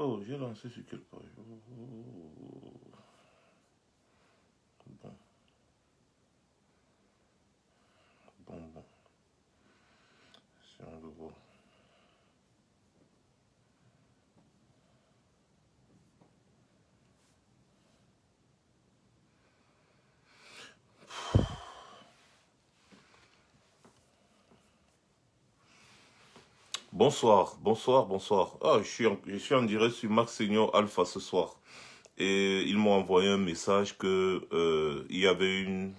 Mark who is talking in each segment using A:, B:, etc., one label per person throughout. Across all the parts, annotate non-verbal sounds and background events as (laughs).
A: Oh, j'ai lancé sur quelle page Oh. Bon. Bon, bon. Si on le voit. Bonsoir, bonsoir, bonsoir. Ah, je suis en, direct sur Max Senior Alpha ce soir. Et ils m'ont envoyé un message que euh, il y avait une,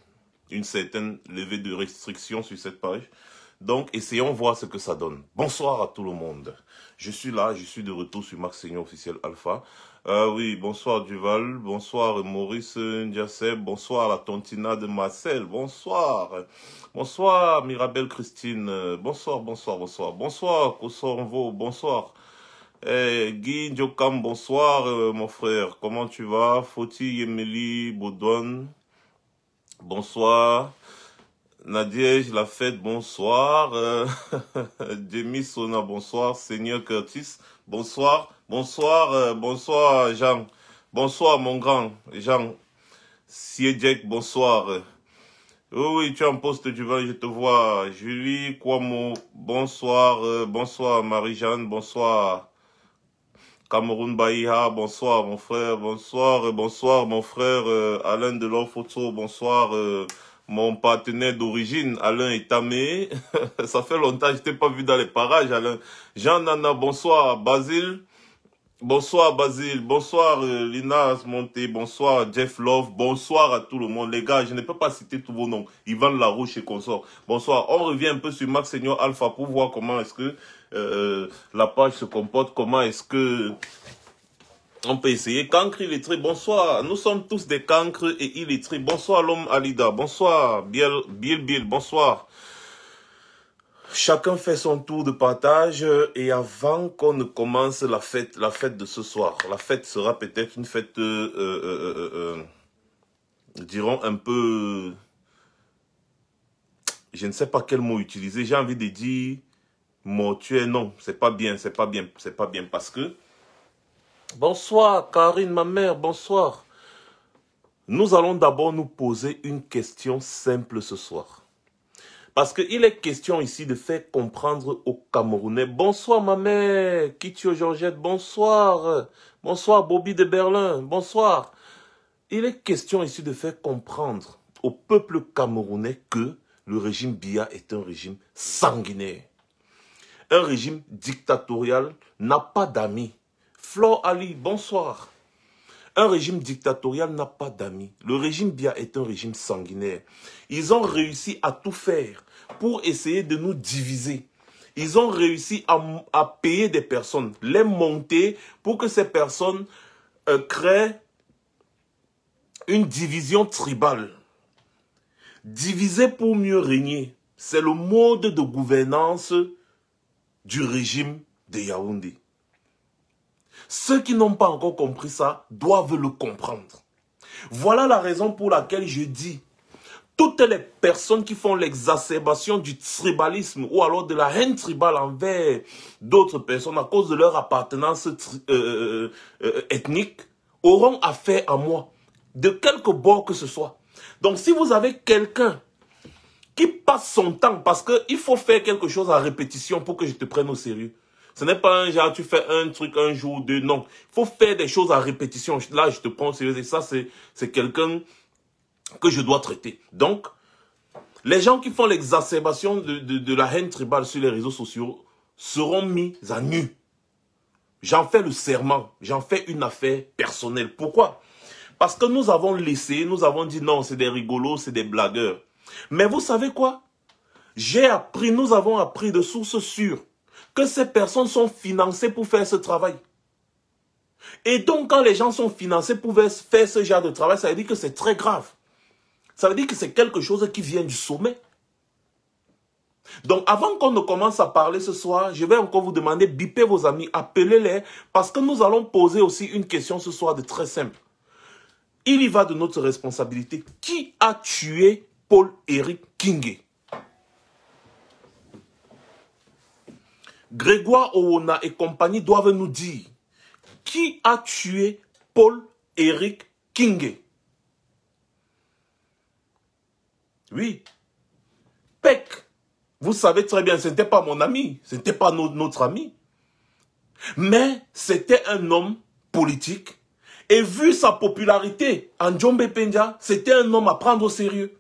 A: une certaine levée de restrictions sur cette page. Donc, essayons voir ce que ça donne. Bonsoir à tout le monde. Je suis là, je suis de retour sur Max Senior officiel Alpha. Euh, oui, bonsoir Duval, bonsoir Maurice Ndiasseb, bonsoir la Tontina de Marcel, bonsoir. Bonsoir Mirabelle Christine, bonsoir, bonsoir, bonsoir. Bonsoir Kosoronvo, bonsoir. Eh, Guy Ndiokam, bonsoir euh, mon frère, comment tu vas? Foti Yemeli Baudouane, bonsoir. Nadiège La Fête, bonsoir. Euh, (laughs) Demi Sona, bonsoir. Seigneur Curtis, bonsoir. Bonsoir, euh, bonsoir Jean. Bonsoir mon grand Jean. Siedjek, bonsoir. Oui, oui, tu es en poste du vin, je te vois. Julie Kwamo, bonsoir. euh, bonsoir Marie-Jeanne, bonsoir. Cameroun Baïha, bonsoir mon frère, bonsoir, euh, bonsoir mon frère euh, Alain Delors Photo, bonsoir euh, mon partenaire d'origine Alain Etamé. (laughs) Ça fait longtemps que je t'ai pas vu dans les parages Alain. Jean Nana, bonsoir. Basile, bonsoir Basile, bonsoir euh, Linas Monté, bonsoir Jeff Love, bonsoir à tout le monde. Les gars, je ne peux pas citer tous vos noms. Ivan Larouche et consort. Bonsoir. On revient un peu sur Max Senior Alpha pour voir comment est-ce que euh, la page se comporte, comment est-ce que on peut essayer. Cancre illettré, bonsoir. Nous sommes tous des cancres et illettrés. Bonsoir l'homme Alida, bonsoir Biel, Biel, bonsoir. Chacun fait son tour de partage et avant qu'on ne commence la fête, la fête de ce soir, la fête sera peut-être une fête, euh, euh, euh, dirons un peu, je ne sais pas quel mot utiliser. J'ai envie de dire mortuaire. Non, c'est pas bien, c'est pas bien, c'est pas bien parce que Bonsoir, Karine, ma mère, bonsoir. Nous allons d'abord nous poser une question simple ce soir. Parce qu'il est question ici de faire comprendre aux Camerounais. Bonsoir, ma mère, Kitio Georgette, bonsoir. Bonsoir, Bobby de Berlin, bonsoir. Il est question ici de faire comprendre au peuple camerounais que le régime Biya est un régime sanguinaire. Un régime dictatorial n'a pas d'amis. Flore Ali, bonsoir. Un régime dictatorial n'a pas d'amis. Le régime Bia est un régime sanguinaire. Ils ont réussi à tout faire pour essayer de nous diviser. Ils ont réussi à, payer des personnes, les monter pour que ces personnes euh, créent une division tribale. Diviser pour mieux régner, c'est le mode de gouvernance du régime de Yaoundé. Ceux qui n'ont pas encore compris ça doivent le comprendre. Voilà la raison pour laquelle je dis, toutes les personnes qui font l'exacerbation du tribalisme ou alors de la haine tribale envers d'autres personnes à cause de leur appartenance euh, euh, ethnique auront affaire à moi, de quelque bord que ce soit. Donc si vous avez quelqu'un qui passe son temps, parce qu'il faut faire quelque chose à répétition pour que je te prenne au sérieux. Ce n'est pas un genre, tu fais un truc un jour, deux, non. Il faut faire des choses à répétition. Là, je te prends et ça, c'est quelqu'un que je dois traiter. Donc, les gens qui font l'exacerbation de, de, la haine tribale sur les réseaux sociaux seront mis à nu. J'en fais le serment, j'en fais une affaire personnelle. Pourquoi? Parce que nous avons laissé, nous avons dit non, c'est des rigolos, c'est des blagueurs. Mais vous savez quoi? J'ai appris, nous avons appris de sources sûres que ces personnes sont financées pour faire ce travail. Et donc, quand les gens sont financés pour faire ce genre de travail, ça veut dire que c'est très grave. Ça veut dire que c'est quelque chose qui vient du sommet. Donc, avant qu'on ne commence à parler ce soir, je vais encore vous demander, bipez vos amis, appelez-les, parce que nous allons poser aussi une question ce soir de très simple. Il y va de notre responsabilité. Qui a tué Paul-Éric Kingé Grégoire Owona et compagnie doivent nous dire qui a tué Paul Eric King. Oui. Peck. Vous savez très bien, ce n'était pas mon ami, ce n'était pas notre ami. Mais c'était un homme politique. Et vu sa popularité en Djombe Penja, c'était un homme à prendre au sérieux.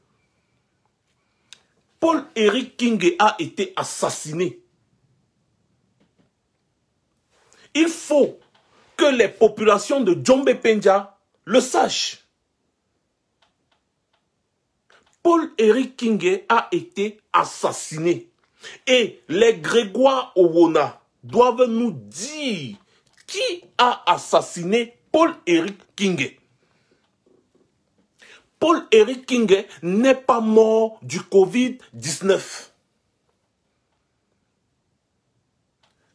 A: Paul Eric King a été assassiné. Il faut que les populations de Djombe Penja le sachent. Paul Eric King a été assassiné. Et les Grégoire Owona doivent nous dire qui a assassiné Paul Eric King. Paul Eric King n'est pas mort du Covid-19.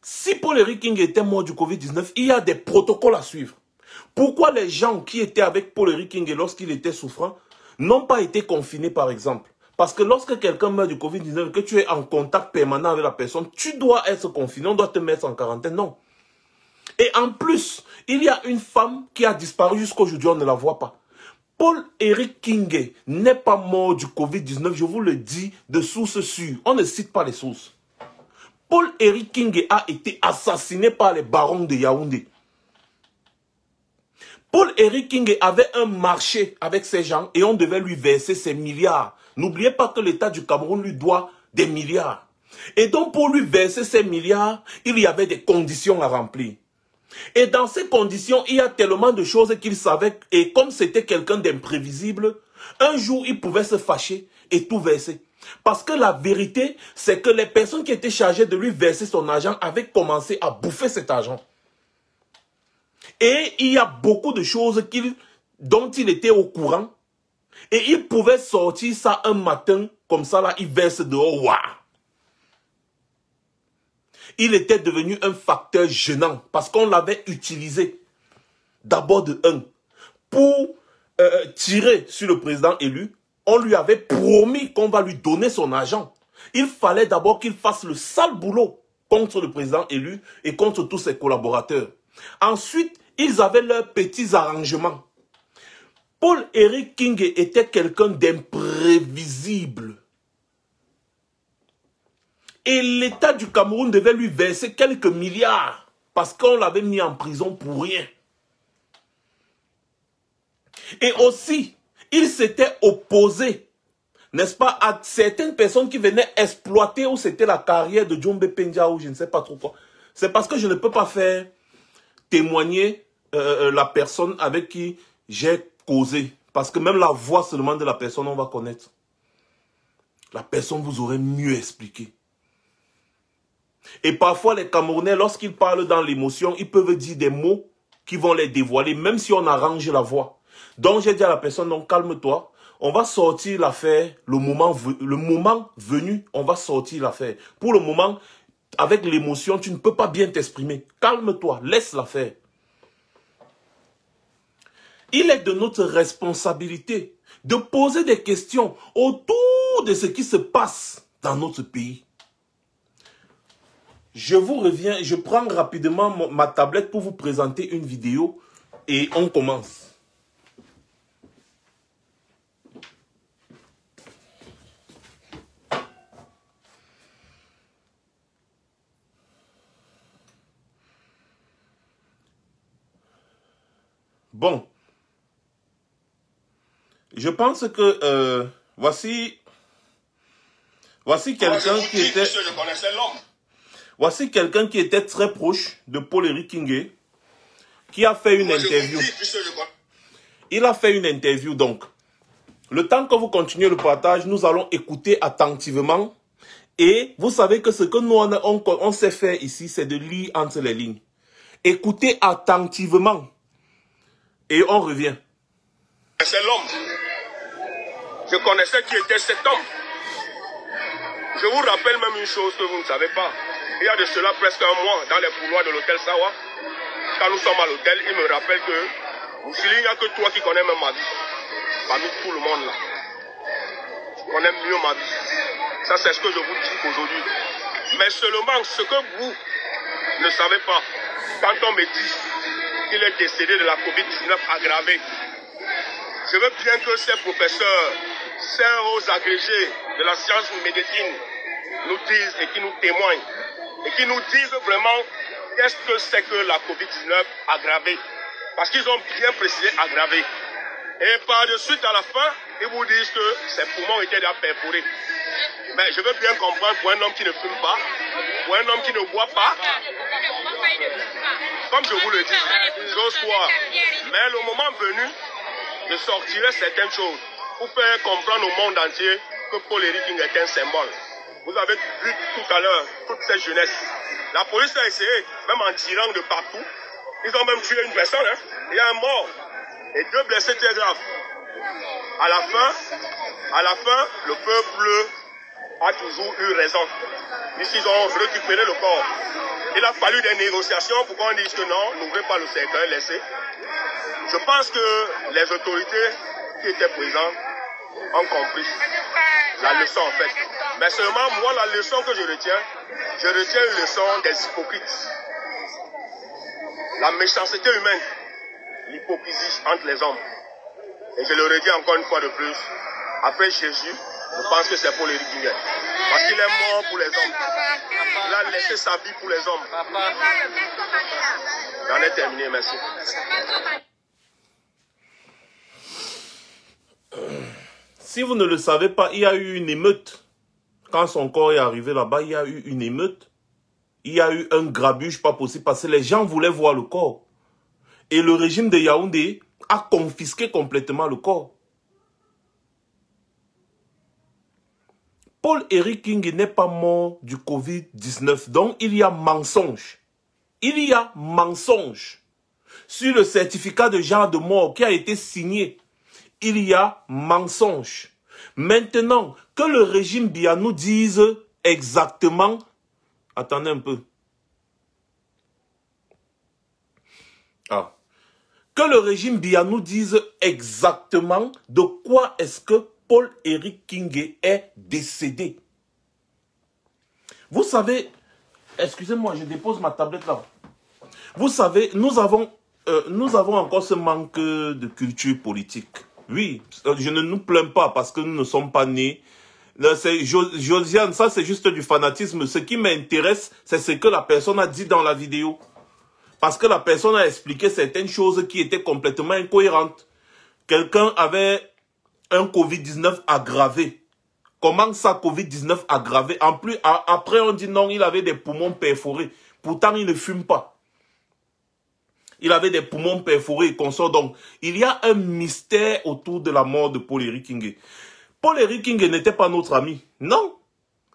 A: Si Paul Eric King était mort du Covid-19, il y a des protocoles à suivre. Pourquoi les gens qui étaient avec Paul Eric King lorsqu'il était souffrant n'ont pas été confinés par exemple? Parce que lorsque quelqu'un meurt du Covid-19, que tu es en contact permanent avec la personne, tu dois être confiné, on doit te mettre en quarantaine. Non. Et en plus, il y a une femme qui a disparu jusqu'à aujourd'hui, on ne la voit pas. Paul Eric King n'est pas mort du Covid-19, je vous le dis de sources sûres. On ne cite pas les sources. Paul Eric King a été assassiné par les barons de Yaoundé. Paul Eric King avait un marché avec ces gens et on devait lui verser ses milliards. N'oubliez pas que l'État du Cameroun lui doit des milliards. Et donc pour lui verser ces milliards, il y avait des conditions à remplir. Et dans ces conditions, il y a tellement de choses qu'il savait. Et comme c'était quelqu'un d'imprévisible, un jour, il pouvait se fâcher et tout verser. Parce que la vérité, c'est que les personnes qui étaient chargées de lui verser son argent avaient commencé à bouffer cet argent. Et il y a beaucoup de choses dont il était au courant. Et il pouvait sortir ça un matin, comme ça là, il verse dehors. Waouh il était devenu un facteur gênant parce qu'on l'avait utilisé d'abord de un pour euh, tirer sur le président élu. On lui avait promis qu'on va lui donner son argent. Il fallait d'abord qu'il fasse le sale boulot contre le président élu et contre tous ses collaborateurs. Ensuite, ils avaient leurs petits arrangements. Paul Eric King était quelqu'un d'imprévisible. Et l'État du Cameroun devait lui verser quelques milliards parce qu'on l'avait mis en prison pour rien. Et aussi, il s'était opposé, n'est-ce pas, à certaines personnes qui venaient exploiter où c'était la carrière de Djombe Penja ou je ne sais pas trop quoi. C'est parce que je ne peux pas faire témoigner euh, euh, la personne avec qui j'ai causé. Parce que même la voix seulement de la personne, on va connaître. La personne vous aurait mieux expliqué. Et parfois, les Camerounais, lorsqu'ils parlent dans l'émotion, ils peuvent dire des mots qui vont les dévoiler, même si on arrange la voix. Donc, j'ai dit à la personne, donc calme-toi, on va sortir l'affaire, le moment, le moment venu, on va sortir l'affaire. Pour le moment, avec l'émotion, tu ne peux pas bien t'exprimer. Calme-toi, laisse l'affaire. Il est de notre responsabilité de poser des questions autour de ce qui se passe dans notre pays. Je vous reviens, je prends rapidement ma tablette pour vous présenter une vidéo et on commence. Bon. Je pense que euh, voici voici quelqu'un qui était Voici quelqu'un qui était très proche de Paul Eric Kingé, qui a fait une interview. Il a fait une interview donc. Le temps que vous continuez le partage, nous allons écouter attentivement. Et vous savez que ce que nous on, on sait faire ici, c'est de lire entre les lignes. Écoutez attentivement. Et on revient.
B: C'est l'homme. Je connaissais qui était cet homme. Je vous rappelle même une chose que vous ne savez pas. Il y a de cela presque un mois, dans les couloirs de l'hôtel Sawa, quand nous sommes à l'hôtel, il me rappelle que il n'y a que toi qui connais même ma vie. Parmi tout le monde là. Tu connais mieux ma vie. Ça, c'est ce que je vous dis aujourd'hui. Mais seulement ce que vous ne savez pas, quand on me dit qu'il est décédé de la COVID-19 aggravée. Je veux bien que ces professeurs, ces hauts agrégés de la science médecine nous disent et qui nous témoignent et qui nous disent vraiment qu'est-ce que c'est que la COVID-19 aggravée. Parce qu'ils ont bien précisé aggravée. Et par de suite à la fin, ils vous disent que ses poumons étaient déjà perforés. Mais je veux bien comprendre pour un homme qui ne fume pas, pour un homme qui ne boit pas, comme je vous le dis, j'ose croire. Mais le moment venu, je sortirai certaines choses pour faire comprendre au monde entier que Paul King est un symbole. Vous avez vu tout à l'heure toute cette jeunesse. La police a essayé, même en tirant de partout. Ils ont même tué une personne. Hein. Il y a un mort et deux blessés très graves. À la fin, à la fin, le peuple a toujours eu raison. Ils ont récupéré le corps. Il a fallu des négociations pour qu'on dise que non, n'ouvrez pas le cercueil, laissez. Je pense que les autorités qui étaient présentes ont compris la leçon en fait. Mais seulement moi, la leçon que je retiens, je retiens une leçon des hypocrites. La méchanceté humaine, l'hypocrisie entre les hommes. Et je le redis encore une fois de plus, après Jésus, je pense que c'est pour les Guinée. Parce qu'il est mort pour les hommes. Il a laissé sa vie pour les hommes. J'en ai terminé, merci.
A: Si vous ne le savez pas, il y a eu une émeute. Quand son corps est arrivé là-bas, il y a eu une émeute. Il y a eu un grabuge pas possible parce que les gens voulaient voir le corps. Et le régime de Yaoundé a confisqué complètement le corps. Paul-Eric King n'est pas mort du Covid-19. Donc, il y a mensonge. Il y a mensonge. Sur le certificat de genre de mort qui a été signé il y a mensonge. Maintenant, que le régime Bia nous dise exactement... Attendez un peu. Ah. Que le régime Bia nous dise exactement de quoi est-ce que Paul-Éric King est décédé. Vous savez, excusez-moi, je dépose ma tablette là. Vous savez, nous avons, euh, nous avons encore ce manque de culture politique. Oui, je ne nous plains pas parce que nous ne sommes pas nés. Josiane, ça c'est juste du fanatisme. Ce qui m'intéresse, c'est ce que la personne a dit dans la vidéo. Parce que la personne a expliqué certaines choses qui étaient complètement incohérentes. Quelqu'un avait un Covid-19 aggravé. Comment ça, Covid-19 aggravé? En plus, après on dit non, il avait des poumons perforés. Pourtant, il ne fume pas. Il avait des poumons perforés et consort. Donc, il y a un mystère autour de la mort de Paul Eric King. Paul Eric King n'était pas notre ami. Non.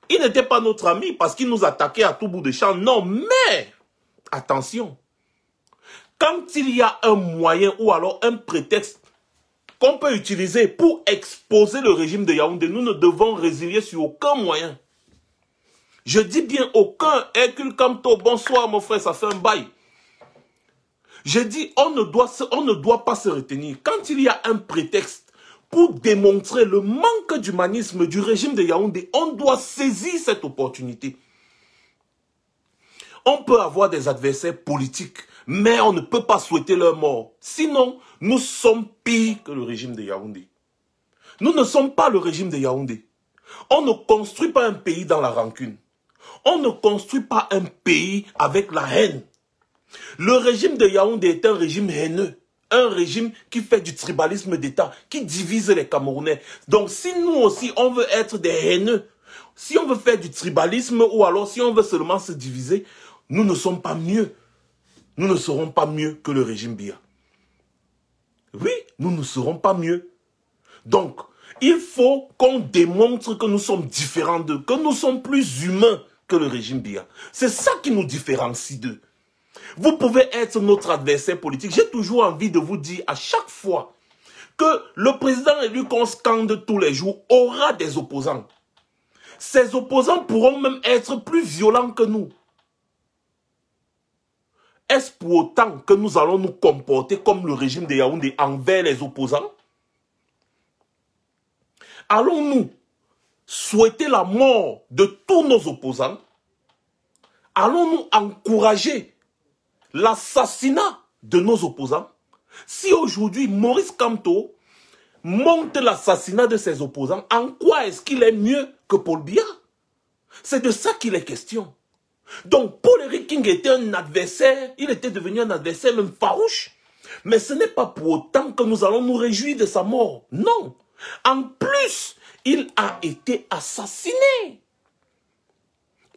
A: Il n'était pas notre ami parce qu'il nous attaquait à tout bout de champ. Non, mais, attention. Quand il y a un moyen ou alors un prétexte qu'on peut utiliser pour exposer le régime de Yaoundé, nous ne devons résilier sur aucun moyen. Je dis bien aucun. Hercule Camto, bonsoir mon frère, ça fait un bail. Je dis, on ne, doit on ne doit pas se retenir. Quand il y a un prétexte pour démontrer le manque d'humanisme du régime de Yaoundé, on doit saisir cette opportunité. On peut avoir des adversaires politiques, mais on ne peut pas souhaiter leur mort. Sinon, nous sommes pires que le régime de Yaoundé. Nous ne sommes pas le régime de Yaoundé. On ne construit pas un pays dans la rancune. On ne construit pas un pays avec la haine. Le régime de Yaoundé est un régime haineux. Un régime qui fait du tribalisme d'État, qui divise les Camerounais. Donc si nous aussi, on veut être des haineux, si on veut faire du tribalisme ou alors si on veut seulement se diviser, nous ne sommes pas mieux. Nous ne serons pas mieux que le régime Bia. Oui, nous ne serons pas mieux. Donc, il faut qu'on démontre que nous sommes différents d'eux, que nous sommes plus humains que le régime Bia. C'est ça qui nous différencie d'eux. Vous pouvez être notre adversaire politique. J'ai toujours envie de vous dire à chaque fois que le président élu qu'on scande tous les jours aura des opposants. Ces opposants pourront même être plus violents que nous. Est-ce pour autant que nous allons nous comporter comme le régime de Yaoundé envers les opposants? Allons-nous souhaiter la mort de tous nos opposants? Allons-nous encourager l'assassinat de nos opposants, si aujourd'hui Maurice Kamto monte l'assassinat de ses opposants, en quoi est-ce qu'il est mieux que Paul Biya? C'est de ça qu'il est question. Donc Paul Eric King était un adversaire, il était devenu un adversaire même farouche. Mais ce n'est pas pour autant que nous allons nous réjouir de sa mort. Non. En plus, il a été assassiné.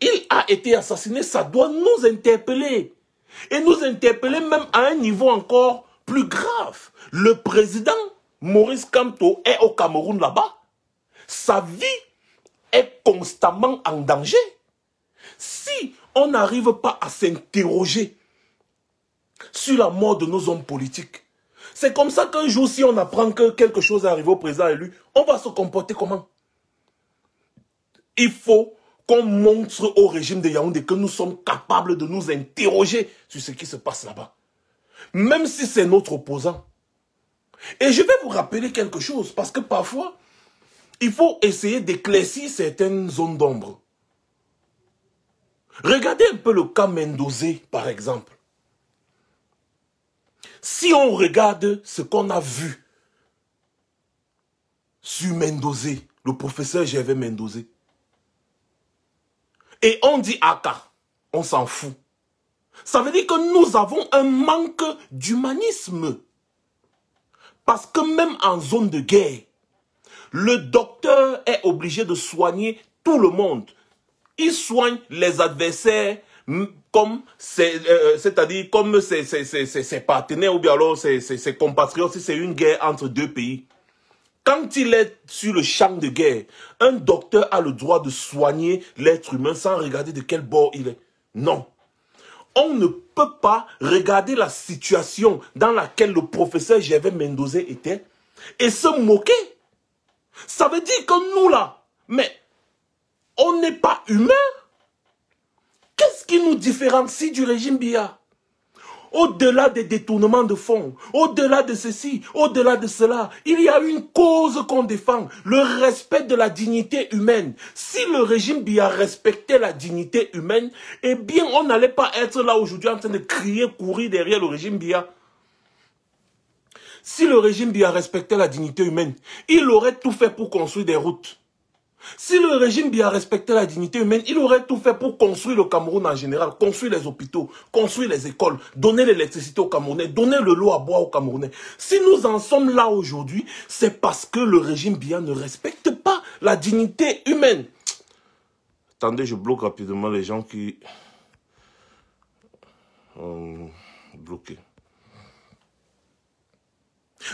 A: Il a été assassiné, ça doit nous interpeller. Et nous interpeller même à un niveau encore plus grave. Le président Maurice Kamto est au Cameroun là-bas. Sa vie est constamment en danger. Si on n'arrive pas à s'interroger sur la mort de nos hommes politiques, c'est comme ça qu'un jour, si on apprend que quelque chose est arrivé au président élu, on va se comporter comment? Il faut qu'on montre au régime de Yaoundé que nous sommes capables de nous interroger sur ce qui se passe là-bas. Même si c'est notre opposant. Et je vais vous rappeler quelque chose, parce que parfois, il faut essayer d'éclaircir certaines zones d'ombre. Regardez un peu le cas Mendozé, par exemple. Si on regarde ce qu'on a vu sur Mendozé, le professeur Gervais Mendozé, et on dit Aka, on s'en fout. Ça veut dire que nous avons un manque d'humanisme. Parce que même en zone de guerre, le docteur est obligé de soigner tout le monde. Il soigne les adversaires comme euh, c'est-à-dire comme ses, partenaires ou bien alors ses, ses compatriotes si c'est une guerre entre deux pays. Quand il est sur le champ de guerre, un docteur a le droit de soigner l'être humain sans regarder de quel bord il est. Non. On ne peut pas regarder la situation dans laquelle le professeur Gervais Mendozé était et se moquer. Ça veut dire que nous là, mais on n'est pas humain. Qu'est-ce qui nous différencie du régime Bia au-delà des détournements de fonds, au-delà de ceci, au-delà de cela, il y a une cause qu'on défend, le respect de la dignité humaine. Si le régime Bia respectait la dignité humaine, eh bien, on n'allait pas être là aujourd'hui en train de crier, courir derrière le régime Bia. Si le régime Bia respectait la dignité humaine, il aurait tout fait pour construire des routes. Si le régime bien respecté la dignité humaine, il aurait tout fait pour construire le Cameroun en général, construire les hôpitaux, construire les écoles, donner l'électricité aux Camerounais, donner le lot à boire aux Camerounais. Si nous en sommes là aujourd'hui, c'est parce que le régime bien ne respecte pas la dignité humaine. Attendez, je bloque rapidement les gens qui ont bloqué.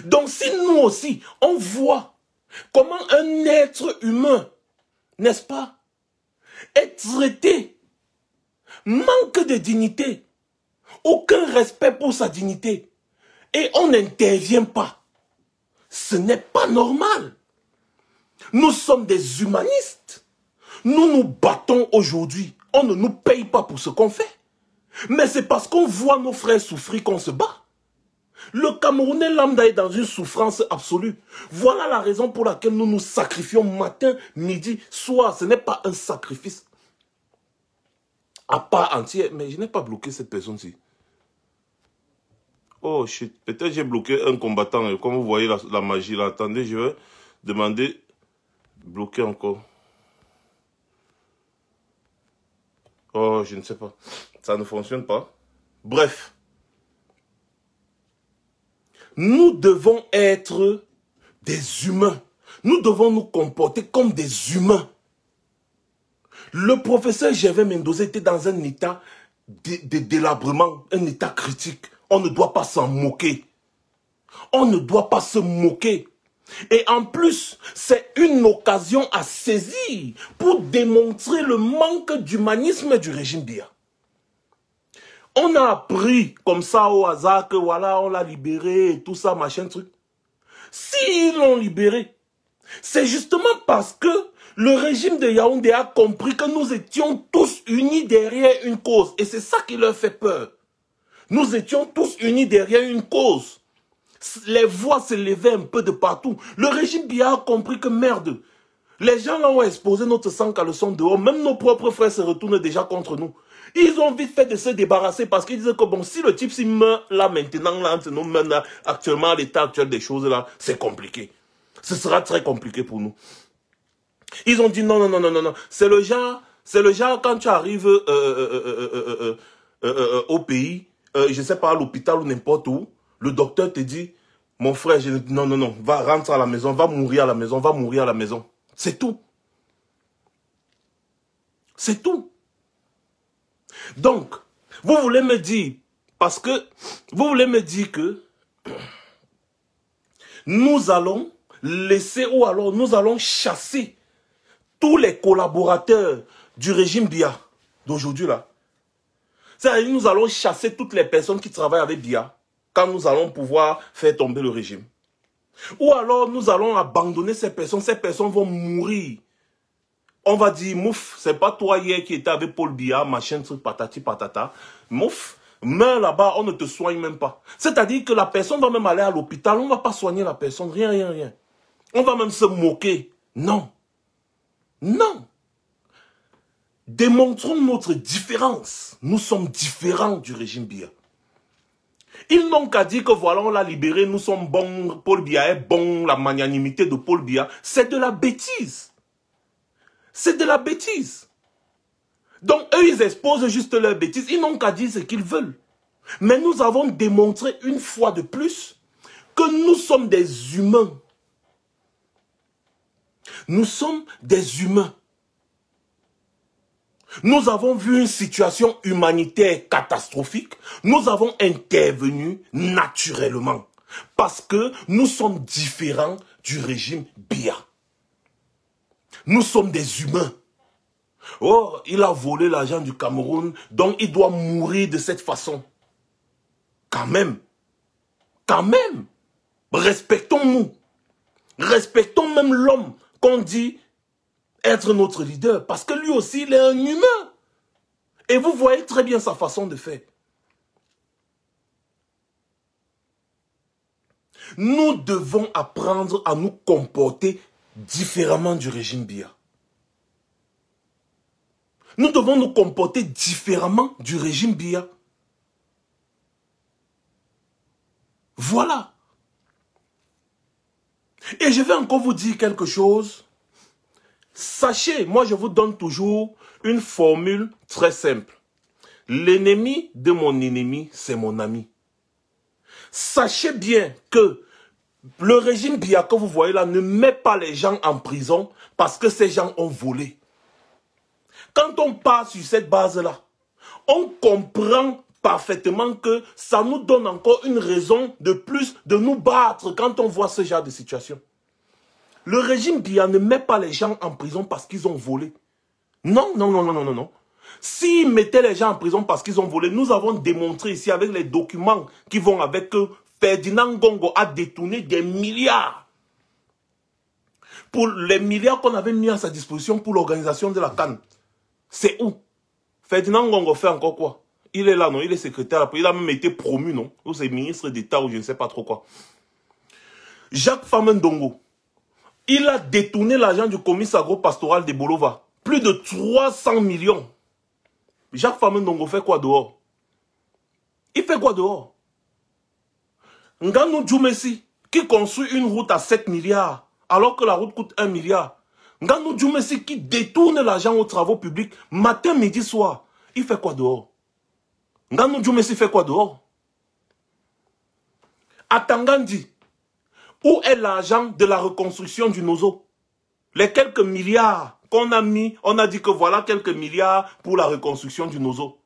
A: Donc si nous aussi, on voit comment un être humain n'est-ce pas? Est traité, manque de dignité, aucun respect pour sa dignité, et on n'intervient pas. Ce n'est pas normal. Nous sommes des humanistes. Nous nous battons aujourd'hui. On ne nous paye pas pour ce qu'on fait. Mais c'est parce qu'on voit nos frères souffrir qu'on se bat. Le Camerounais lambda est dans une souffrance absolue. Voilà la raison pour laquelle nous nous sacrifions matin, midi, soir. Ce n'est pas un sacrifice à part entière. Mais je n'ai pas bloqué cette personne-ci. Oh peut-être j'ai bloqué un combattant. Comme vous voyez la, magie là. Attendez, je vais demander bloquer encore. Oh, je ne sais pas. Ça ne fonctionne pas. Bref. Nous devons être des humains. Nous devons nous comporter comme des humains. Le professeur Gervais Mendoza était dans un état de, délabrement, un état critique. On ne doit pas s'en moquer. On ne doit pas se moquer. Et en plus, c'est une occasion à saisir pour démontrer le manque d'humanisme du régime BIA. On a appris comme ça au hasard que voilà, on l'a libéré et tout ça, machin, truc. S'ils l'ont libéré, c'est justement parce que le régime de Yaoundé a compris que nous étions tous unis derrière une cause. Et c'est ça qui leur fait peur. Nous étions tous unis derrière une cause. Les voix se levaient un peu de partout. Le régime bien a compris que merde, les gens là ont exposé notre sang à le son dehors. Même nos propres frères se retournent déjà contre nous. Ils ont vite fait de se débarrasser parce qu'ils disaient que bon, si le type s'il meurt là maintenant, là, nous maintenant, actuellement, à l'état actuel des choses là, c'est compliqué. Ce sera très compliqué pour nous. Ils ont dit non, non, non, non, non, non. C'est le genre, c'est le genre quand tu arrives euh, euh, euh, au pays, je sais pas, à l'hôpital ou n'importe où, le docteur te dit, mon frère, je, non, non, non, va rentrer à la maison, va mourir à la maison, va mourir à la maison. C'est tout. C'est tout. Donc, vous voulez me dire, parce que vous voulez me dire que nous allons laisser ou alors nous allons chasser tous les collaborateurs du régime BIA d'aujourd'hui là. C'est-à-dire nous allons chasser toutes les personnes qui travaillent avec BIA quand nous allons pouvoir faire tomber le régime. Ou alors nous allons abandonner ces personnes, ces personnes vont mourir on va dire, mouf, c'est pas toi hier qui étais avec Paul Biya, machin, truc, patati, patata. Mouf, meurs là-bas, on ne te soigne même pas. C'est-à-dire que la personne va même aller à l'hôpital, on ne va pas soigner la personne, rien, rien, rien. On va même se moquer. Non. Non. Démontrons notre différence. Nous sommes différents du régime Biya. Ils n'ont qu'à dire que voilà, on l'a libéré, nous sommes bons, Paul Biya est bon, la magnanimité de Paul Biya. C'est de la bêtise. C'est de la bêtise. Donc, eux, ils exposent juste leur bêtise. Ils n'ont qu'à dire ce qu'ils veulent. Mais nous avons démontré une fois de plus que nous sommes des humains. Nous sommes des humains. Nous avons vu une situation humanitaire catastrophique. Nous avons intervenu naturellement. Parce que nous sommes différents du régime BIA. Nous sommes des humains. Oh, il a volé l'argent du Cameroun, donc il doit mourir de cette façon. Quand même. Quand même. Respectons-nous. Respectons même l'homme qu'on dit être notre leader. Parce que lui aussi, il est un humain. Et vous voyez très bien sa façon de faire. Nous devons apprendre à nous comporter différemment du régime BIA. Nous devons nous comporter différemment du régime BIA. Voilà. Et je vais encore vous dire quelque chose. Sachez, moi je vous donne toujours une formule très simple. L'ennemi de mon ennemi, c'est mon ami. Sachez bien que le régime Bia que vous voyez là ne met pas les gens en prison parce que ces gens ont volé. Quand on part sur cette base-là, on comprend parfaitement que ça nous donne encore une raison de plus de nous battre quand on voit ce genre de situation. Le régime Bia ne met pas les gens en prison parce qu'ils ont volé. Non, non, non, non, non, non, non. S'ils mettaient les gens en prison parce qu'ils ont volé, nous avons démontré ici avec les documents qui vont avec eux Ferdinand Gongo a détourné des milliards. Pour les milliards qu'on avait mis à sa disposition pour l'organisation de la Cannes. C'est où? Ferdinand Gongo fait encore quoi? Il est là, non? Il est secrétaire. Il a même été promu, non? Ou c'est ministre d'État ou je ne sais pas trop quoi. Jacques Famendongo. Il a détourné l'argent du comice agro-pastoral de Bolova. Plus de 300 millions. Jacques Famendongo fait quoi dehors? Il fait quoi dehors? Nganou Djoumessi, qui construit une route à 7 milliards, alors que la route coûte 1 milliard. Nganou Djoumessi, qui détourne l'argent aux travaux publics, matin, midi, soir. Il fait quoi dehors? Nganou Djoumessi fait quoi dehors? À Tangandi, où est l'argent de la reconstruction du Nozo? Les quelques milliards qu'on a mis, on a dit que voilà quelques milliards pour la reconstruction du Nozo.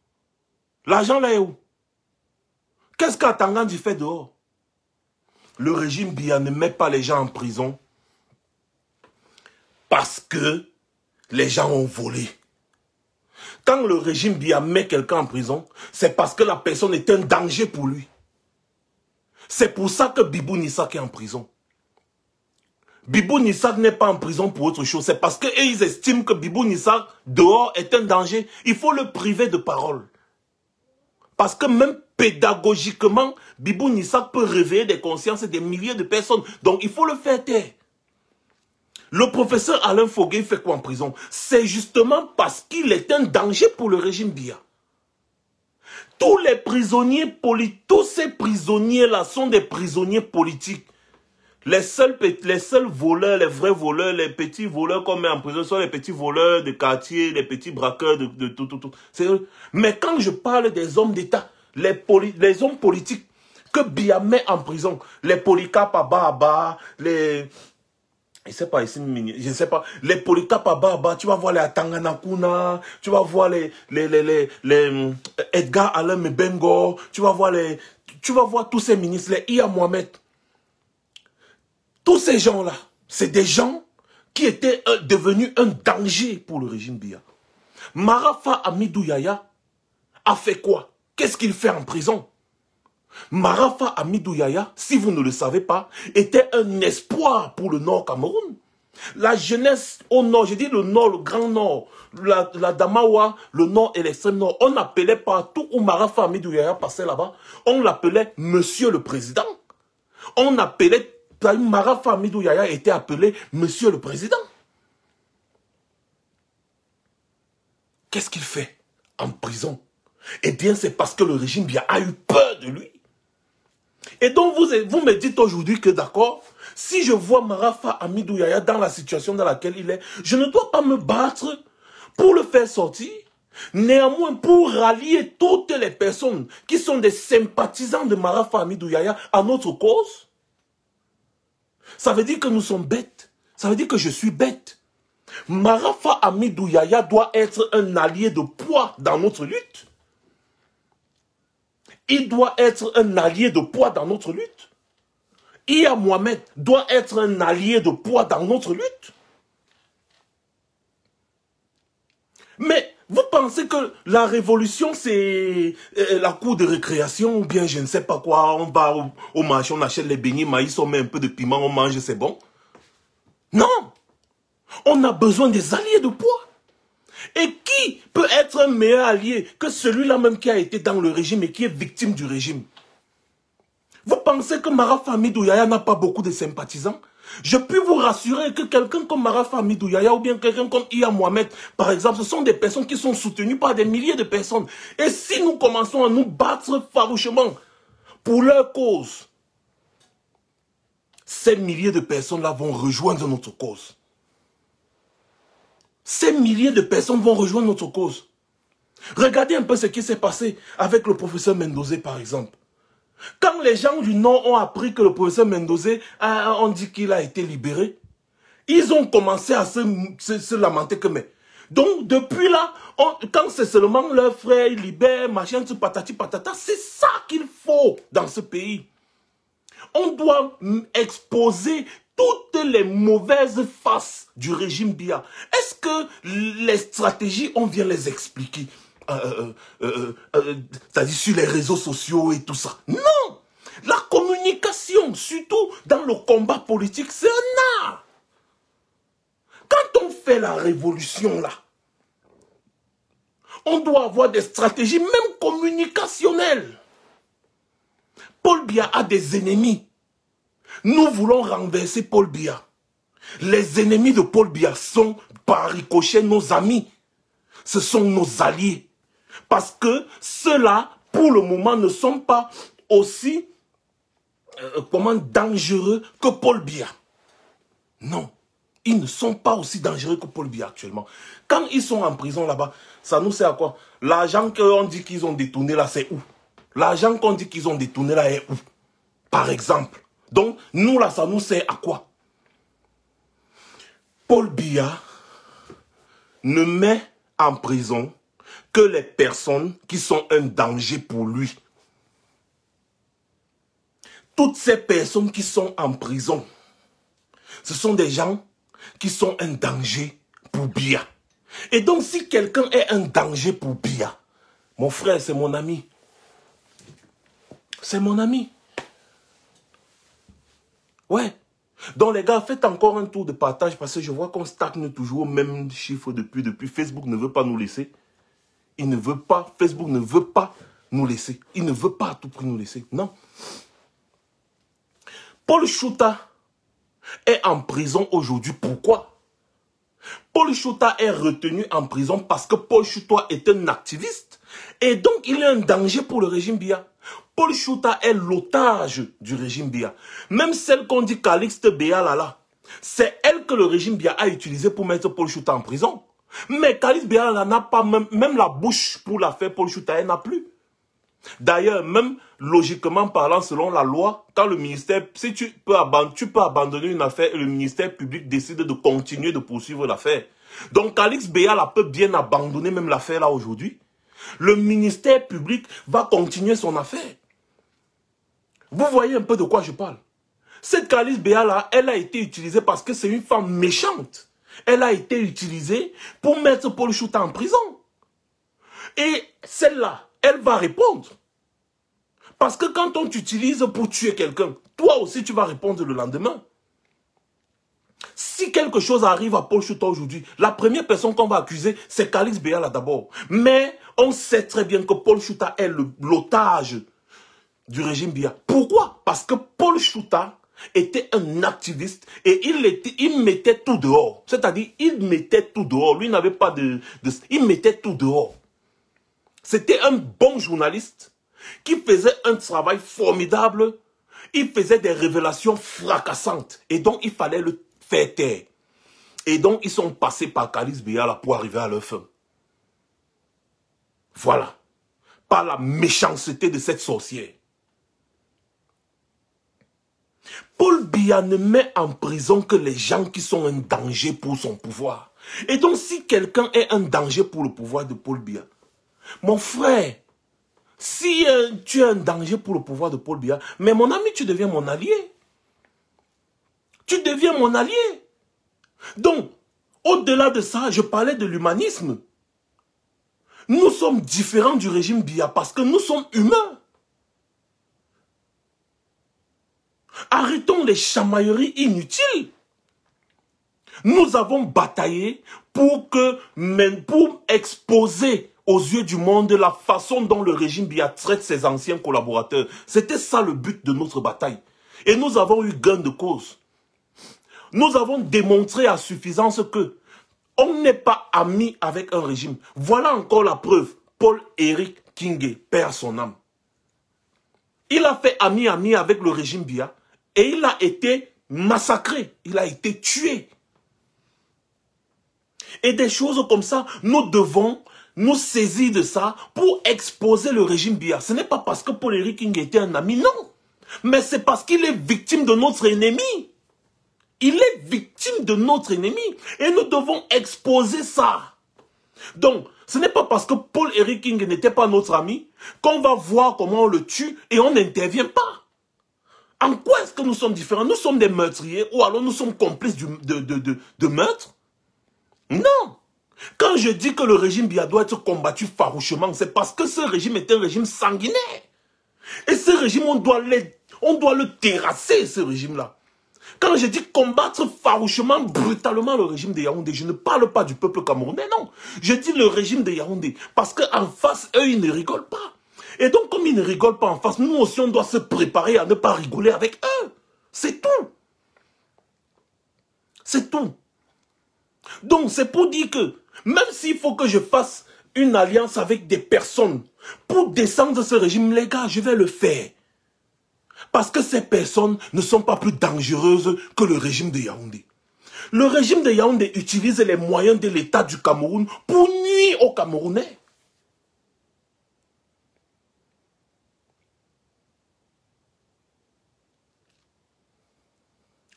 A: L'argent là est où? Qu'est-ce qu'Atangandi fait dehors? Le régime Biya ne met pas les gens en prison parce que les gens ont volé. Quand le régime Biya met quelqu'un en prison, c'est parce que la personne est un danger pour lui. C'est pour ça que Bibou Nissak est en prison. Bibou Nissak n'est pas en prison pour autre chose. C'est parce qu'ils estiment que Bibou Nissak, dehors, est un danger. Il faut le priver de parole. Parce que même pédagogiquement, Bibou Nissak peut réveiller des consciences des milliers de personnes. Donc il faut le faire taire. Le professeur Alain Foguet fait quoi en prison? C'est justement parce qu'il est un danger pour le régime BIA. Tous les prisonniers politiques, tous ces prisonniers-là sont des prisonniers politiques. Les seuls, les seuls voleurs, les vrais voleurs, les petits voleurs qu'on met en prison sont les petits voleurs de quartier, les petits braqueurs de, de tout, tout, tout. Mais quand je parle des hommes d'État, les, hommes politiques que Bia met en prison, les Polycarpes à bas les... Je sais pas, ici, je sais pas, les Polycarpes à bas tu vas voir les Atanganakuna, tu vas voir les, les, les, les, les euh, Edgar Alain Mebengo, tu vas voir les, tu vas voir tous ces ministres, les Ia Mohamed. Tous ces gens-là, c'est des gens qui étaient euh, devenus un danger pour le régime Bia. Marafa Amidou Yaya a fait quoi? Qu'est-ce qu'il fait en prison? Marafa Amidou Yaya, si vous ne le savez pas, était un espoir pour le Nord Cameroun. La jeunesse au nord, j'ai dit le nord, le grand nord, la, Damawa, le nord et l'extrême nord, on appelait partout où Marafa Amidou Yaya passait là-bas, on l'appelait Monsieur le Président. On appelait Marafa Amidou Yaya était appelé Monsieur le Président. Qu'est-ce qu'il fait en prison? Eh bien, c'est parce que le régime bien a eu peur de lui. Et donc, vous, vous me dites aujourd'hui que, d'accord, si je vois Marafa Amidou Yaya dans la situation dans laquelle il est, je ne dois pas me battre pour le faire sortir. Néanmoins, pour rallier toutes les personnes qui sont des sympathisants de Marafa Amidou Yaya à notre cause, ça veut dire que nous sommes bêtes. Ça veut dire que je suis bête. Marafa Amidou Yaya doit être un allié de poids dans notre lutte. Il doit être un allié de poids dans notre lutte. Ia Mohamed doit être un allié de poids dans notre lutte. Mais vous pensez que la révolution, c'est euh, la cour de récréation ou bien je ne sais pas quoi, on va au, marché, on achète les beignets, maïs, on met un peu de piment, on mange, c'est bon? Non On a besoin des alliés de poids. Et qui peut être un meilleur allié que celui-là même qui a été dans le régime et qui est victime du régime? Vous pensez que Mara Famidou Yaya n'a pas beaucoup de sympathisants? Je puis vous rassurer que quelqu'un comme Marafa Yaya ou bien quelqu'un comme Ia Mohamed, par exemple, ce sont des personnes qui sont soutenues par des milliers de personnes. Et si nous commençons à nous battre farouchement pour leur cause, ces milliers de personnes-là vont rejoindre notre cause. Ces milliers de personnes vont rejoindre notre cause. Regardez un peu ce qui s'est passé avec le professeur Mendoza, par exemple. Quand les gens du Nord ont appris que le professeur Mendoza a, on dit qu'il a été libéré, ils ont commencé à se, lamenter que mais. Donc depuis là, quand c'est seulement leur frère libère, machin, patati patata, c'est ça qu'il faut dans ce pays. On doit exposer toutes les mauvaises faces du régime Bia. Est-ce que les stratégies, on vient les expliquer euh, euh, euh, c'est-à-dire sur les réseaux sociaux et tout ça? Non La communication, surtout dans le combat politique, c'est un art. Quand on fait la révolution là, on doit avoir des stratégies même communicationnelles. Paul Biya a des ennemis. Nous voulons renverser Paul Biya. Les ennemis de Paul Biya sont par ricochet nos amis. Ce sont nos alliés. Parce que ceux-là, pour le moment, ne sont pas aussi euh, comment, dangereux que Paul Biya. Non, ils ne sont pas aussi dangereux que Paul Biya actuellement. Quand ils sont en prison là-bas, ça nous sert à quoi? L'argent qu'on dit qu'ils ont détourné là, c'est où? L'argent qu'on dit qu'ils ont détourné là est où? Par exemple. Donc, nous là, ça nous sert à quoi? Paul Biya ne met en prison que les personnes qui sont un danger pour lui. Toutes ces personnes qui sont en prison, ce sont des gens qui sont un danger pour Bia. Et donc si quelqu'un est un danger pour Bia, mon frère, c'est mon ami. C'est mon ami. Ouais. Donc les gars, faites encore un tour de partage parce que je vois qu'on stagne toujours au même chiffre depuis, depuis. Facebook ne veut pas nous laisser. Il ne veut pas, Facebook ne veut pas nous laisser. Il ne veut pas à tout prix nous laisser. Non. Paul Chouta est en prison aujourd'hui. Pourquoi? Paul Chouta est retenu en prison parce que Paul Chouta est un activiste Et donc, il est un danger pour le régime Bia. Paul Chouta est l'otage du régime Bia. Même celle qu'on dit Calixte Bia là là, c'est elle que le régime Bia a utilisée pour mettre Paul Chouta en prison. Mais Calixte Bia n'a pas même, même la bouche pour la faire Paul Chouta, elle n'a plus. D'ailleurs, même logiquement parlant, selon la loi, quand le ministère, si tu peux, tu peux abandonner une affaire et le ministère public décide de continuer de poursuivre l'affaire. Donc, Calix Béal peut bien abandonner même l'affaire là aujourd'hui. Le ministère public va continuer son affaire. Vous voyez un peu de quoi je parle. Cette Calix Béa là, elle a été utilisée parce que c'est une femme méchante. Elle a été utilisée pour mettre Paul Chouta en prison. Et celle-là, elle va répondre. Parce que quand on t'utilise pour tuer quelqu'un, toi aussi tu vas répondre le lendemain. Si quelque chose arrive à Paul Chouta aujourd'hui, la première personne qu'on va accuser, c'est Calix Béala d'abord. Mais on sait très bien que Paul Chouta est l'otage du régime Bia. Pourquoi? Parce que Paul Chouta était un activiste et il, mettait tout dehors. C'est-à-dire, il mettait tout dehors. Lui n'avait pas de. Il mettait tout dehors. C'était un bon journaliste qui faisait un travail formidable. Il faisait des révélations fracassantes. Et donc, il fallait le faire taire. Et donc, ils sont passés par Calis Béala pour arriver à leur fin. Voilà. Par la méchanceté de cette sorcière. Paul Biya ne met en prison que les gens qui sont un danger pour son pouvoir. Et donc, si quelqu'un est un danger pour le pouvoir de Paul Biya, mon frère, si euh, tu es un danger pour le pouvoir de Paul Biya, mais mon ami, tu deviens mon allié. Tu deviens mon allié. Donc, au-delà de ça, je parlais de l'humanisme. Nous sommes différents du régime Biya parce que nous sommes humains. Arrêtons les chamailleries inutiles. Nous avons bataillé pour que, pour exposer aux yeux du monde la façon dont le régime Biya traite ses anciens collaborateurs. C'était ça le but de notre bataille. Et nous avons eu gain de cause. Nous avons démontré à suffisance que on n'est pas ami avec un régime. Voilà encore la preuve. Paul-Éric Kingé perd son âme. Il a fait ami-ami avec le régime Bia et il a été massacré. Il a été tué. Et des choses comme ça, nous devons nous saisir de ça pour exposer le régime Bia. Ce n'est pas parce que Paul-Éric King était un ami, non. Mais c'est parce qu'il est victime de notre ennemi. Il est victime de notre ennemi. Et nous devons exposer ça. Donc, ce n'est pas parce que Paul-Éric King n'était pas notre ami qu'on va voir comment on le tue et on n'intervient pas. En quoi est-ce que nous sommes différents? Nous sommes des meurtriers ou alors nous sommes complices de, de, Non. Quand je dis que le régime Bia doit être combattu farouchement, c'est parce que ce régime est un régime sanguinaire. Et ce régime, on doit, on doit le terrasser, ce régime-là. Quand je dis combattre farouchement, brutalement le régime de Yaoundé, je ne parle pas du peuple camerounais, non. Je dis le régime de Yaoundé. Parce qu'en face, eux, ils ne rigolent pas. Et donc, comme ils ne rigolent pas en face, nous aussi, on doit se préparer à ne pas rigoler avec eux. C'est tout. C'est tout. Donc, c'est pour dire que même s'il faut que je fasse une alliance avec des personnes pour descendre ce régime, les gars, je vais le faire. Parce que ces personnes ne sont pas plus dangereuses que le régime de Yaoundé. Le régime de Yaoundé utilise les moyens de l'État du Cameroun pour nuire aux Camerounais.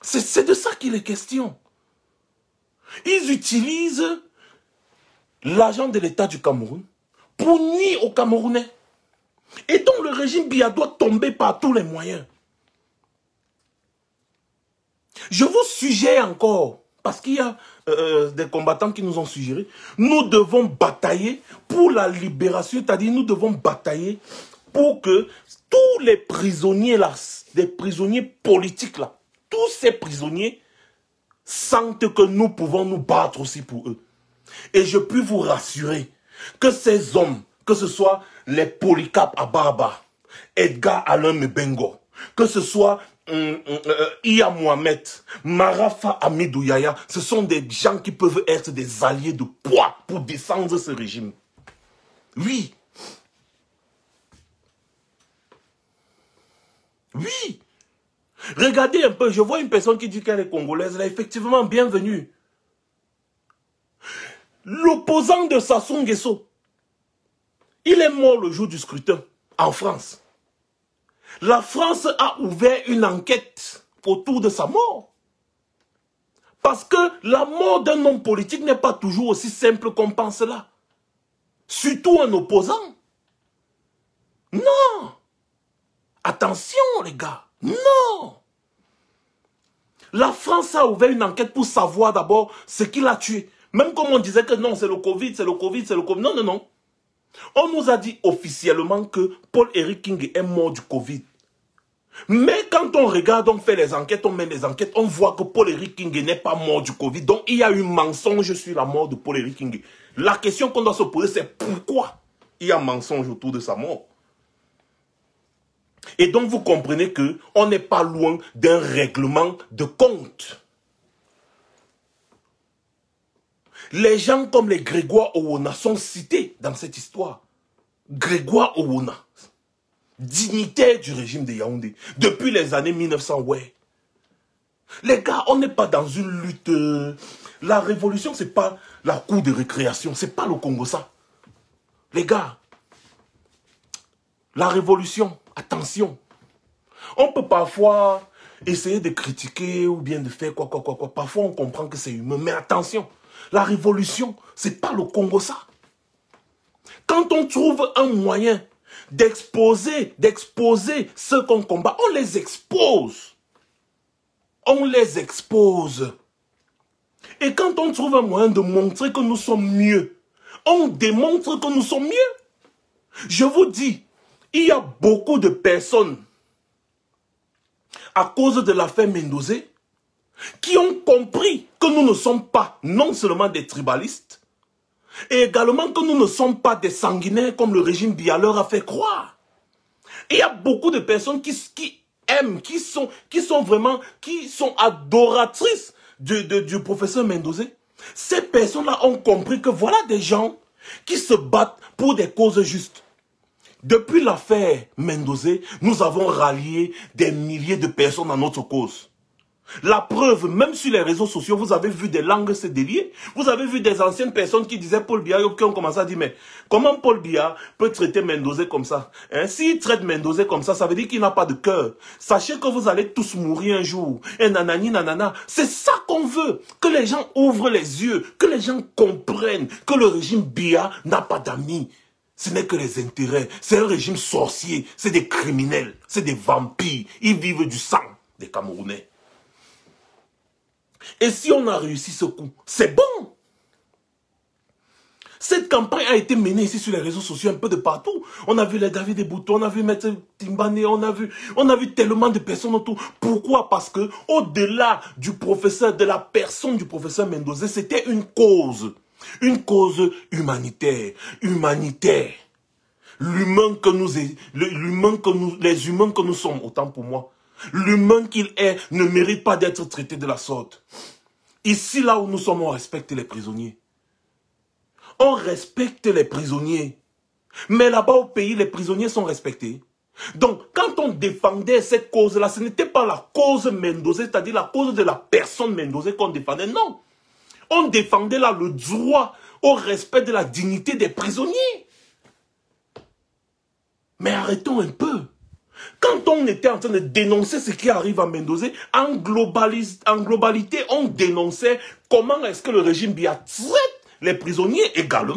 A: C'est de ça qu'il est question. Ils utilisent l'agent de l'État du Cameroun pour nuire aux Camerounais. Et donc le régime Bia doit tomber par tous les moyens. Je vous suggère encore, parce qu'il y a euh, des combattants qui nous ont suggéré, nous devons batailler pour la libération, c'est-à-dire nous devons batailler pour que tous les prisonniers là, des prisonniers politiques là, tous ces prisonniers sentent que nous pouvons nous battre aussi pour eux. Et je puis vous rassurer que ces hommes, que ce soit les Polycarp Ababa, Edgar Alain Mbengo, que ce soit hum, hum, euh, euh, Ia Mohamed, Marafa Amidouyaya, ce sont des gens qui peuvent être des alliés de poids pour descendre ce régime. Oui. Oui. Regardez un peu, je vois une personne qui dit qu'elle est congolaise, elle est effectivement bienvenue. L'opposant de Sassou Nguesso, il est mort le jour du scrutin en France. La France a ouvert une enquête autour de sa mort. Parce que la mort d'un homme politique n'est pas toujours aussi simple qu'on pense là. Surtout un opposant. Non. Attention les gars. Non. La France a ouvert une enquête pour savoir d'abord ce qui l'a tué. Même comme on disait que non, c'est le Covid, c'est le Covid, c'est le Covid. Non, non, non. On nous a dit officiellement que Paul-Eric King est mort du Covid. Mais quand on regarde, on fait les enquêtes, on met les enquêtes, on voit que Paul-Eric King n'est pas mort du Covid. Donc il y a eu mensonge sur la mort de Paul-Eric King. La question qu'on doit se poser, c'est pourquoi il y a mensonge autour de sa mort? Et donc vous comprenez que on n'est pas loin d'un règlement de compte. Les gens comme les Grégoire Owona sont cités dans cette histoire. Grégoire Owona, dignitaire du régime de Yaoundé, depuis les années 1900, ouais. Les gars, on n'est pas dans une lutte. Euh, la révolution, c'est pas la cour de récréation, c'est pas le Congo ça. Les gars, la révolution, attention. On peut parfois essayer de critiquer ou bien de faire quoi, quoi, quoi, quoi. Parfois, on comprend que c'est humain, mais attention. La révolution, c'est pas le Congo ça. Quand on trouve un moyen d'exposer, d'exposer ceux qu'on combat, on les expose. On les expose. Et quand on trouve un moyen de montrer que nous sommes mieux, on démontre que nous sommes mieux. Je vous dis, il y a beaucoup de personnes, à cause de l'affaire Mendoza, qui ont compris que nous ne sommes pas non seulement des tribalistes, et également que nous ne sommes pas des sanguinaires comme le régime Bia leur a fait croire. Il y a beaucoup de personnes qui, qui aiment, qui sont, qui sont vraiment, qui sont adoratrices du, du professeur Mendoza. Ces personnes-là ont compris que voilà des gens qui se battent pour des causes justes. Depuis l'affaire Mendoza, nous avons rallié des milliers de personnes à notre cause. La preuve, même sur les réseaux sociaux, vous avez vu des langues se délier. Vous avez vu des anciennes personnes qui disaient Paul Biya, qui ont commencé à dire, mais comment Paul Biya peut traiter Mendoza comme ça hein? S'il traite Mendoza comme ça, ça veut dire qu'il n'a pas de cœur. Sachez que vous allez tous mourir un jour. Et nanani nanana. C'est ça qu'on veut. Que les gens ouvrent les yeux. Que les gens comprennent que le régime Biya n'a pas d'amis. Ce n'est que les intérêts. C'est un régime sorcier. C'est des criminels. C'est des vampires. Ils vivent du sang des Camerounais. Et si on a réussi ce coup, c'est bon. Cette campagne a été menée ici sur les réseaux sociaux un peu de partout. On a vu les David des Boutons, on a vu Maître Timbane, on a vu, on a vu tellement de personnes autour. Pourquoi? Parce que au-delà du professeur, de la personne du professeur Mendoza, c'était une cause. Une cause humanitaire. Humanitaire. L'humain que nous, l'humain que nous, les humains que nous sommes, autant pour moi, L'humain qu'il est ne mérite pas d'être traité de la sorte. Ici, là où nous sommes, on respecte les prisonniers. On respecte les prisonniers. Mais là-bas au pays, les prisonniers sont respectés. Donc, quand on défendait cette cause-là, ce n'était pas la cause Mendoza, c'est-à-dire la cause de la personne Mendoza qu'on défendait, non. On défendait là le droit au respect de la dignité des prisonniers. Mais arrêtons un peu. Quand on était en train de dénoncer ce qui arrive à Mendoza, en, globalité, on dénonçait comment est-ce que le régime Bia traite les prisonniers également.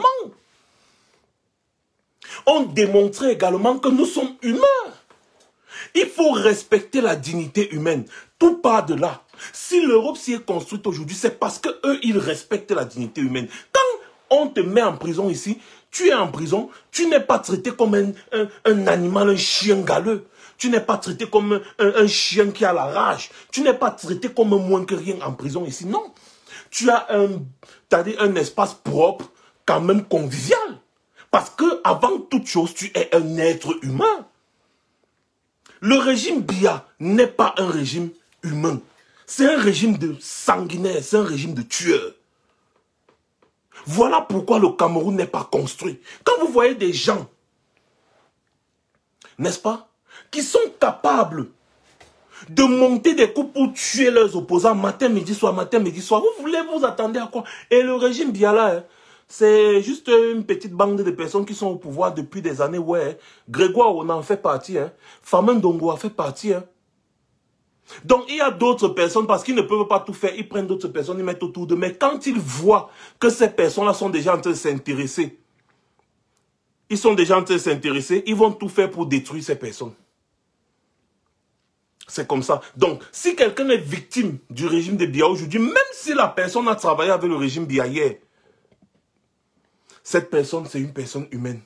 A: On démontrait également que nous sommes humains. Il faut respecter la dignité humaine. Tout part de là. Si l'Europe s'y est construite aujourd'hui, c'est parce que eux, ils respectent la dignité humaine. Quand on te met en prison ici, tu es en prison, tu n'es pas traité comme un, un animal, un chien galeux. Tu n'es pas traité comme un, chien qui a la rage. Tu n'es pas traité comme un moins que rien en prison ici. Non. Tu as un, dit un espace propre, quand même convivial. Parce que avant toute chose, tu es un être humain. Le régime Bia n'est pas un régime humain. C'est un régime de sanguinaire, c'est un régime de tueurs. Voilà pourquoi le Cameroun n'est pas construit. Quand vous voyez des gens, n'est-ce pas, qui sont capables de monter des coups pour tuer leurs opposants matin, midi, soir, matin, midi, soir. Vous voulez vous attendre à quoi? Et le régime Biala, hein, c'est juste une petite bande de personnes qui sont au pouvoir depuis des années. Ouais. Grégoire, on en fait partie. Hein. Famen Dongo a fait partie. Hein. Donc, il y a d'autres personnes, parce qu'ils ne peuvent pas tout faire, ils prennent d'autres personnes, ils mettent autour d'eux. Mais quand ils voient que ces personnes-là sont déjà en train de s'intéresser, ils sont déjà en train de s'intéresser, ils vont tout faire pour détruire ces personnes. C'est comme ça. Donc, si quelqu'un est victime du régime de Bia aujourd'hui, même si la personne a travaillé avec le régime Bia hier, cette personne, c'est une personne humaine.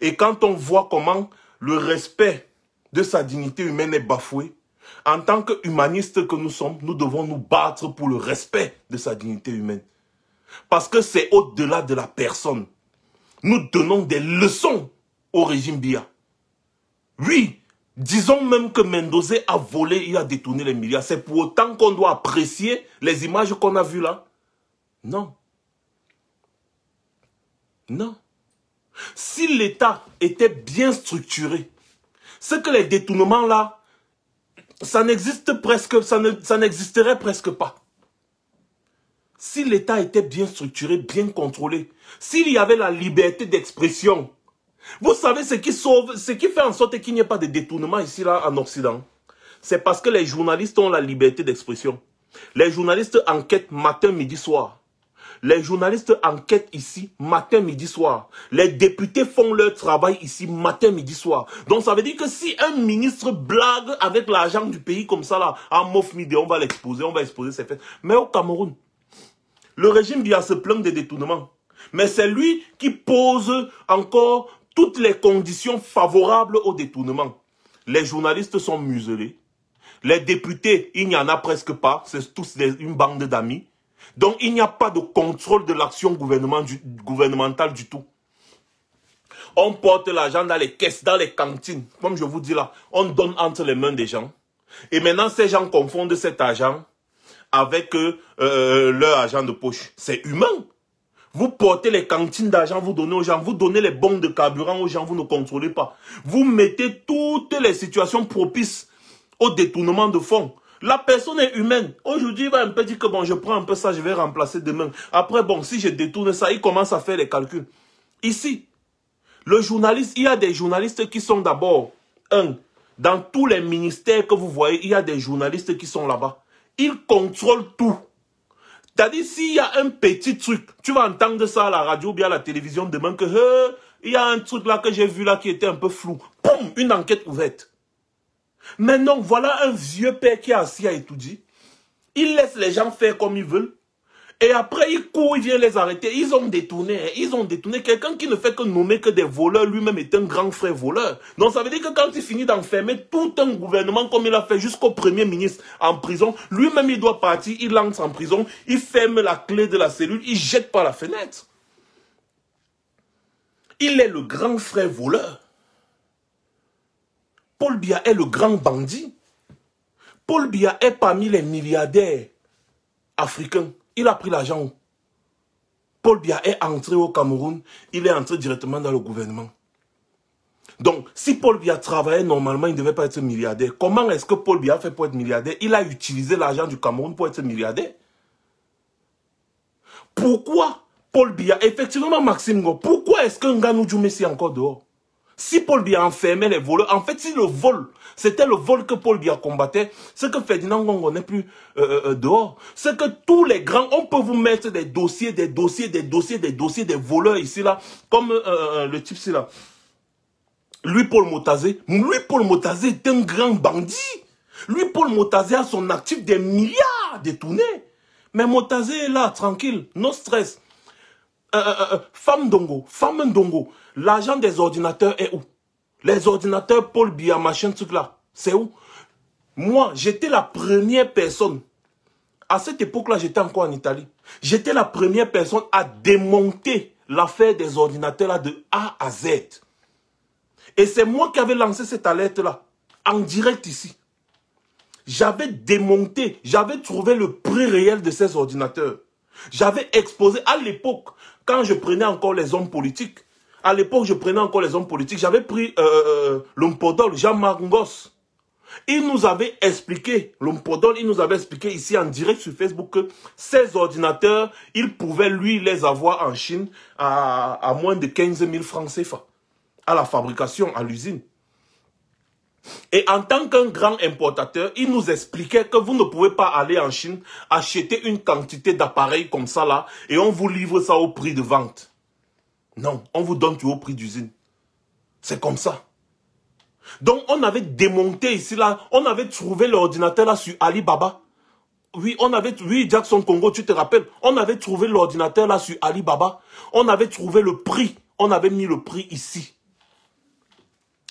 A: Et quand on voit comment le respect de sa dignité humaine est bafoué, en tant qu'humanistes que nous sommes, nous devons nous battre pour le respect de sa dignité humaine. Parce que c'est au-delà de la personne. Nous donnons des leçons au régime Bia. Oui, disons même que Mendoza a volé, il a détourné les milliards. C'est pour autant qu'on doit apprécier les images qu'on a vues là Non. Non. Si l'État était bien structuré, c'est que les détournements là, ça n'existe presque, ça n'existerait presque pas. Si l'État était bien structuré, bien contrôlé, s'il y avait la liberté d'expression, vous savez ce qui sauve, ce qui fait en sorte qu'il n'y ait pas de détournement ici là en Occident, c'est parce que les journalistes ont la liberté d'expression. Les journalistes enquêtent matin, midi, soir. Les journalistes enquêtent ici matin, midi, soir. Les députés font leur travail ici matin, midi, soir. Donc ça veut dire que si un ministre blague avec l'argent du pays comme ça là, en mof midi, on va l'exposer, on va exposer ses faits. Mais au Cameroun, le régime vient se plaindre des détournements. Mais c'est lui qui pose encore toutes les conditions favorables au détournement. Les journalistes sont muselés. Les députés, il n'y en a presque pas. C'est tous une bande d'amis. Donc, il n'y a pas de contrôle de l'action gouvernementale du tout. On porte l'argent dans les caisses, dans les cantines. Comme je vous dis là, on donne entre les mains des gens. Et maintenant, ces gens confondent cet argent avec euh, euh, leur argent de poche. C'est humain. Vous portez les cantines d'argent, vous donnez aux gens, vous donnez les bons de carburant aux gens, vous ne contrôlez pas. Vous mettez toutes les situations propices au détournement de fonds. La personne est humaine. Aujourd'hui, il va un peu dire que bon, je prends un peu ça, je vais remplacer demain. Après, bon, si je détourne ça, il commence à faire les calculs. Ici, le journaliste, il y a des journalistes qui sont d'abord, un, dans tous les ministères que vous voyez, il y a des journalistes qui sont là-bas. Ils contrôlent tout. C'est-à-dire, s'il y a un petit truc, tu vas entendre ça à la radio ou bien à la télévision demain que, il y a un truc là que j'ai vu là qui était un peu flou. Poum, une enquête ouverte. Maintenant, voilà un vieux père qui est assis à étudier. Il laisse les gens faire comme ils veulent. Et après, il court, il vient les arrêter. Ils ont détourné. Hein. Ils ont détourné. Quelqu'un qui ne fait que nommer que des voleurs, lui-même est un grand frère voleur. Donc ça veut dire que quand il finit d'enfermer tout un gouvernement comme il a fait jusqu'au premier ministre en prison, lui-même il doit partir, il lance en prison, il ferme la clé de la cellule, il jette par la fenêtre. Il est le grand frère voleur. Paul Biya est le grand bandit. Paul Biya est parmi les milliardaires africains. Il a pris l'argent Paul Biya est entré au Cameroun, il est entré directement dans le gouvernement. Donc, si Paul Biya travaillait normalement, il ne devait pas être milliardaire. Comment est-ce que Paul Biya fait pour être milliardaire? Il a utilisé l'argent du Cameroun pour être milliardaire. Pourquoi Paul Biya, effectivement Maxime pourquoi est-ce que Nganou Djoumé est encore dehors? Si Paul Biya enfermait les voleurs, en fait, si le vol, c'était le vol que Paul Biya combattait, c'est que Ferdinand Gongo n'est plus euh, euh, euh, dehors. C'est que tous les grands, on peut vous mettre des dossiers, des dossiers, des dossiers, des dossiers, des voleurs ici, là, comme le type ici, là. Lui, Paul Motazé, lui, Paul Motazé est un grand bandit. Lui, Paul Motazé a son actif des milliards détournés. Mais Motazé est là, tranquille, no stress. Femme Dongo, femme Dongo, L'argent des ordinateurs est où? Les ordinateurs Paul Biya, machin, truc là, c'est où? Moi, j'étais la première personne. À cette époque-là, j'étais encore en Italie. J'étais la première personne à démonter l'affaire des ordinateurs de A à Z. Et c'est moi qui avais lancé cette alerte-là, en direct ici. J'avais démonté, j'avais trouvé le prix réel de ces ordinateurs. J'avais exposé à l'époque, quand je prenais encore les hommes politiques, à l'époque, je prenais encore les hommes politiques. J'avais pris euh, euh, euh Jean-Marc Ngoss. Il nous avait expliqué, l'homme il nous avait expliqué ici en direct sur Facebook que ces ordinateurs, il pouvait lui les avoir en Chine à, à moins de 15 000 francs CFA à la fabrication, à l'usine. Et en tant qu'un grand importateur, il nous expliquait que vous ne pouvez pas aller en Chine acheter une quantité d'appareils comme ça là et on vous livre ça au prix de vente. Non, on vous donne au prix d'usine. C'est comme ça. Donc on avait démonté ici là, on avait trouvé l'ordinateur là sur Alibaba. Oui, on avait, oui, Jackson Congo, tu te rappelles, on avait trouvé l'ordinateur là sur Alibaba. On avait trouvé le prix, on avait mis le prix ici.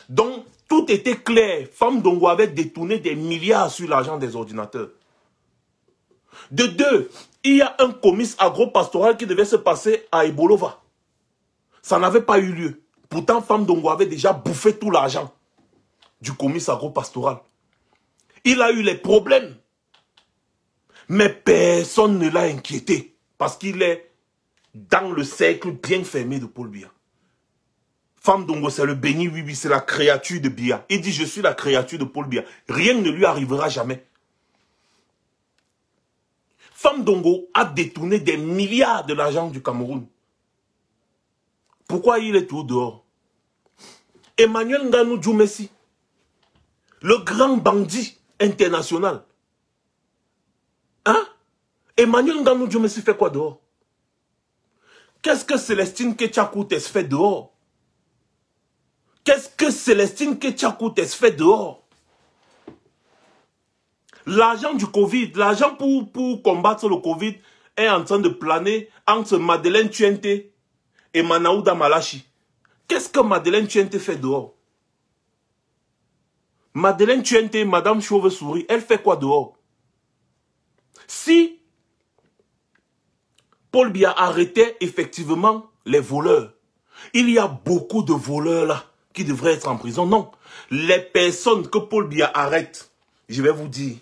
A: Donc, tout était clair. Femme Dongo avait détourné des milliards sur l'argent des ordinateurs. De deux, il y a un comice agro-pastoral qui devait se passer à Ebolova. Ça n'avait pas eu lieu. Pourtant, Femme Dongo avait déjà bouffé tout l'argent du comice agro-pastoral. Il a eu les problèmes. Mais personne ne l'a inquiété. Parce qu'il est dans le cercle bien fermé de Paul Biya. Femme Dongo, c'est le béni, oui, oui, c'est la créature de Bia. Il dit, je suis la créature de Paul Bia. Rien ne lui arrivera jamais. Femme Dongo a détourné des milliards de l'argent du Cameroun. Pourquoi il est tout dehors? Emmanuel Nganou Djoumessi, le grand bandit international. Hein? Emmanuel Nganou Djoumessi fait quoi dehors? Qu'est-ce que Célestine Ketchakoutes fait dehors? Qu'est-ce que Célestine Ketchakoutes fait dehors? L'argent du Covid, l'argent pour, pour combattre le Covid est en train de planer entre Madeleine Tuente et Manaouda Malachi. Qu'est-ce que Madeleine Tuente fait dehors? Madeleine Tuente, Madame Chauve-Souris, elle fait quoi dehors? Si Paul Biya arrêtait effectivement les voleurs, il y a beaucoup de voleurs là qui devrait être en prison. Non. Les personnes que Paul Biya arrête, je vais vous dire,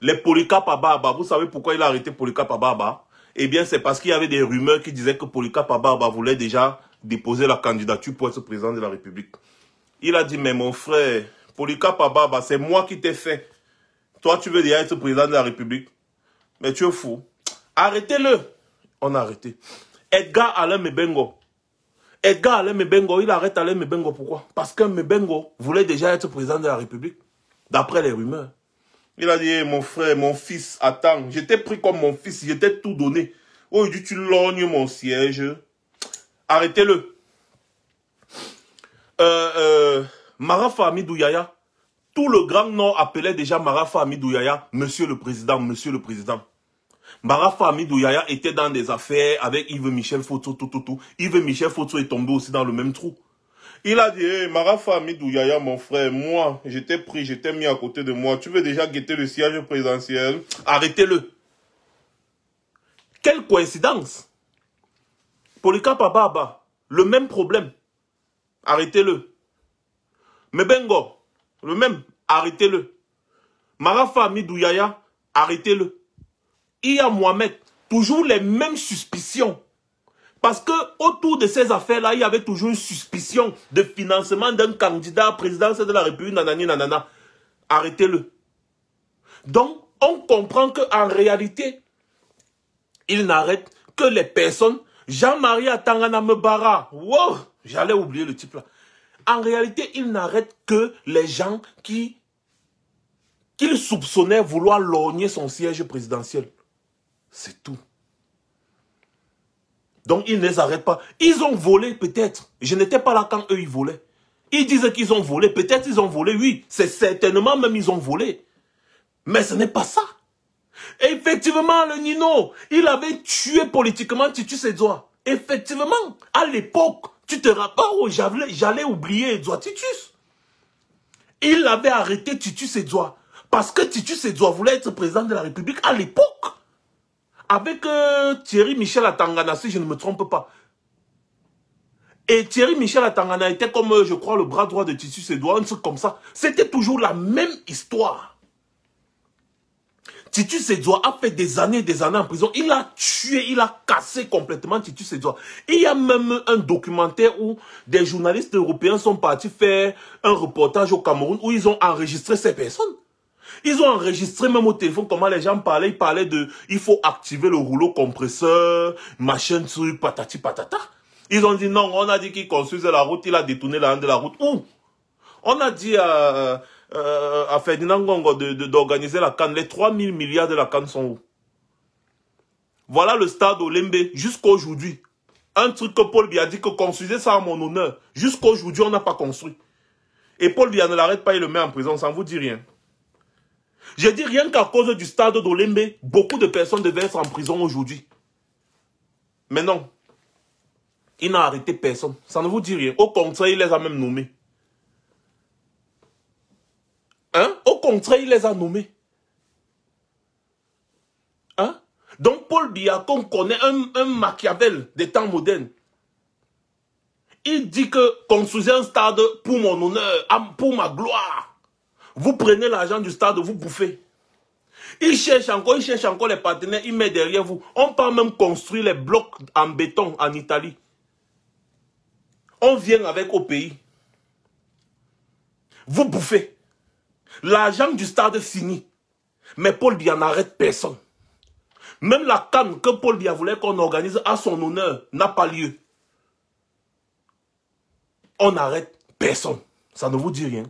A: les Polycarp Ababa, vous savez pourquoi il a arrêté Polycarp Ababa Eh bien, c'est parce qu'il y avait des rumeurs qui disaient que Polycarp Ababa voulait déjà déposer la candidature pour être président de la République. Il a dit, mais mon frère, Polycarp Ababa, c'est moi qui t'ai fait. Toi, tu veux déjà être président de la République. Mais tu es fou. Arrêtez-le. On a arrêté. Edgar Alain Mebengo, Edgar Alain Mebengo, il arrête Alain Mebengo. Pourquoi? Parce que Mebengo voulait déjà être président de la République, d'après les rumeurs. Il a dit, mon frère, mon fils, attends, j'étais pris comme mon fils, j'étais tout donné. Aujourd'hui, tu lognes mon siège. Arrêtez-le. Euh, euh, Marafa Amidou Yaya, tout le Grand Nord appelait déjà Marafa Amidou Yaya, Monsieur le Président, Monsieur le Président. Marafa Amidou Yaya était dans des affaires avec Yves Michel Foto. Yves Michel Foto est tombé aussi dans le même trou. Il a dit, Marafa Amidou Yaya, mon frère, moi, j'étais pris, j'étais mis à côté de moi. Tu veux déjà guetter le siège présidentiel? Arrêtez-le. Quelle coïncidence Polika Baba, le même problème. Arrêtez-le. Mebengo, le même. Arrêtez-le. Marafa Amidou Yaya, arrêtez-le il y a Mohamed, toujours les mêmes suspicions. Parce que autour de ces affaires-là, il y avait toujours une suspicion de financement d'un candidat à présidence de la République, nanani, nanana. Arrêtez-le. Donc, on comprend qu'en réalité, il n'arrête que les personnes. Jean-Marie Atangana Mebara. Wow, j'allais oublier le type là. En réalité, il n'arrête que les gens qui qu'il soupçonnait vouloir lorgner son siège présidentiel. C'est tout. Donc ils ne les arrêtent pas. Ils ont volé peut-être. Je n'étais pas là quand eux ils volaient. Ils disent qu'ils ont volé. Peut-être ils ont volé, oui. C'est certainement même ils ont volé. Mais ce n'est pas ça. effectivement, le Nino, il avait tué politiquement Titus Edouard. Effectivement, à l'époque, tu te rappelles, oh, j'allais oublier Edouard Titus. Il avait arrêté Titus Edouard. Parce que Titus Edouard voulait être président de la République à l'époque avec euh, Thierry Michel Atangana, si je ne me trompe pas. Et Thierry Michel Atangana était comme, euh, je crois, le bras droit de Titus Edouard, un truc comme ça. C'était toujours la même histoire. Titus Sedzoa a fait des années et des années en prison. Il a tué, il a cassé complètement Titus Sedzoa. Il y a même un documentaire où des journalistes européens sont partis faire un reportage au Cameroun où ils ont enregistré ces personnes. Ils ont enregistré même au téléphone comment les gens parlaient. Ils parlaient de, il faut activer le rouleau compresseur, machin, truc, patati patata. Ils ont dit non, on a dit qu'il construisait la route, il a détourné la de la route. Où? On a dit à, euh, Ferdinand Gongo d'organiser la canne. Les 3 000 milliards de la canne sont où? Voilà le stade Olembe jusqu'à aujourd'hui. Un truc que Paul Biya dit que construisez ça à mon honneur. Jusqu'à aujourd'hui, on n'a pas construit. Et Paul Biya ne l'arrête pas, il le met en prison, ça ne vous dit rien. Je dis rien qu'à cause du stade d'Olembe, beaucoup de personnes devaient être en prison aujourd'hui. Mais non, il n'a arrêté personne. Ça ne vous dit rien. Au contraire, il les a même nommés. Hein? Au contraire, il les a nommés. Hein? Donc Paul Biya, connaît un, un Machiavel des temps modernes, il dit que construisez un stade pour mon honneur, pour ma gloire. Vous prenez l'argent du stade, vous bouffez. Il cherche encore, il cherche encore les partenaires, il met derrière vous. On peut même construire les blocs en béton en Italie. On vient avec au pays. Vous bouffez. L'argent du stade fini. Mais Paul Biya n'arrête personne. Même la canne que Paul Biya voulait qu'on organise à son honneur n'a pas lieu. On n'arrête personne. Ça ne vous dit rien.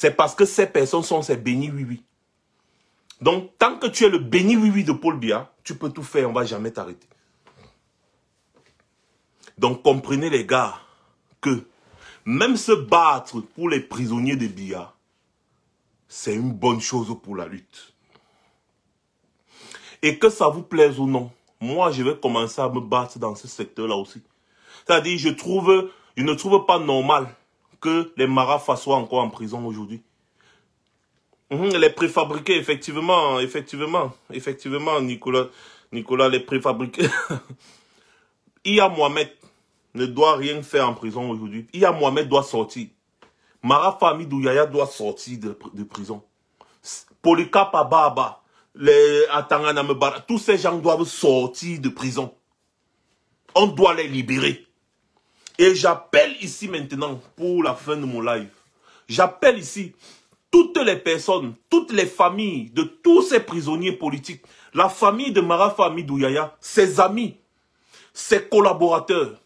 A: C'est parce que ces personnes sont ces bénis oui-oui. Donc, tant que tu es le béni oui-oui de Paul Biya, tu peux tout faire, on va jamais t'arrêter. Donc, comprenez les gars que même se battre pour les prisonniers de Biya, c'est une bonne chose pour la lutte. Et que ça vous plaise ou non, moi je vais commencer à me battre dans ce secteur-là aussi. C'est-à-dire, je trouve, je ne trouve pas normal que les marafas soient encore en prison aujourd'hui. Mhm, les préfabriqués, effectivement, effectivement, effectivement, Nicolas, Nicolas, les préfabriqués. Il y a Mohamed ne doit rien faire en prison aujourd'hui. Il y a Mohamed doit sortir. Mara Famidou Yaya doit sortir de, prison. Polycarp Ababa, les Atanganamebara, tous ces gens doivent sortir de prison. On doit les libérer. Et j'appelle ici maintenant, pour la fin de mon live, j'appelle ici toutes les personnes, toutes les familles de tous ces prisonniers politiques, la famille de Mara Famidou Yaya, ses amis, ses collaborateurs,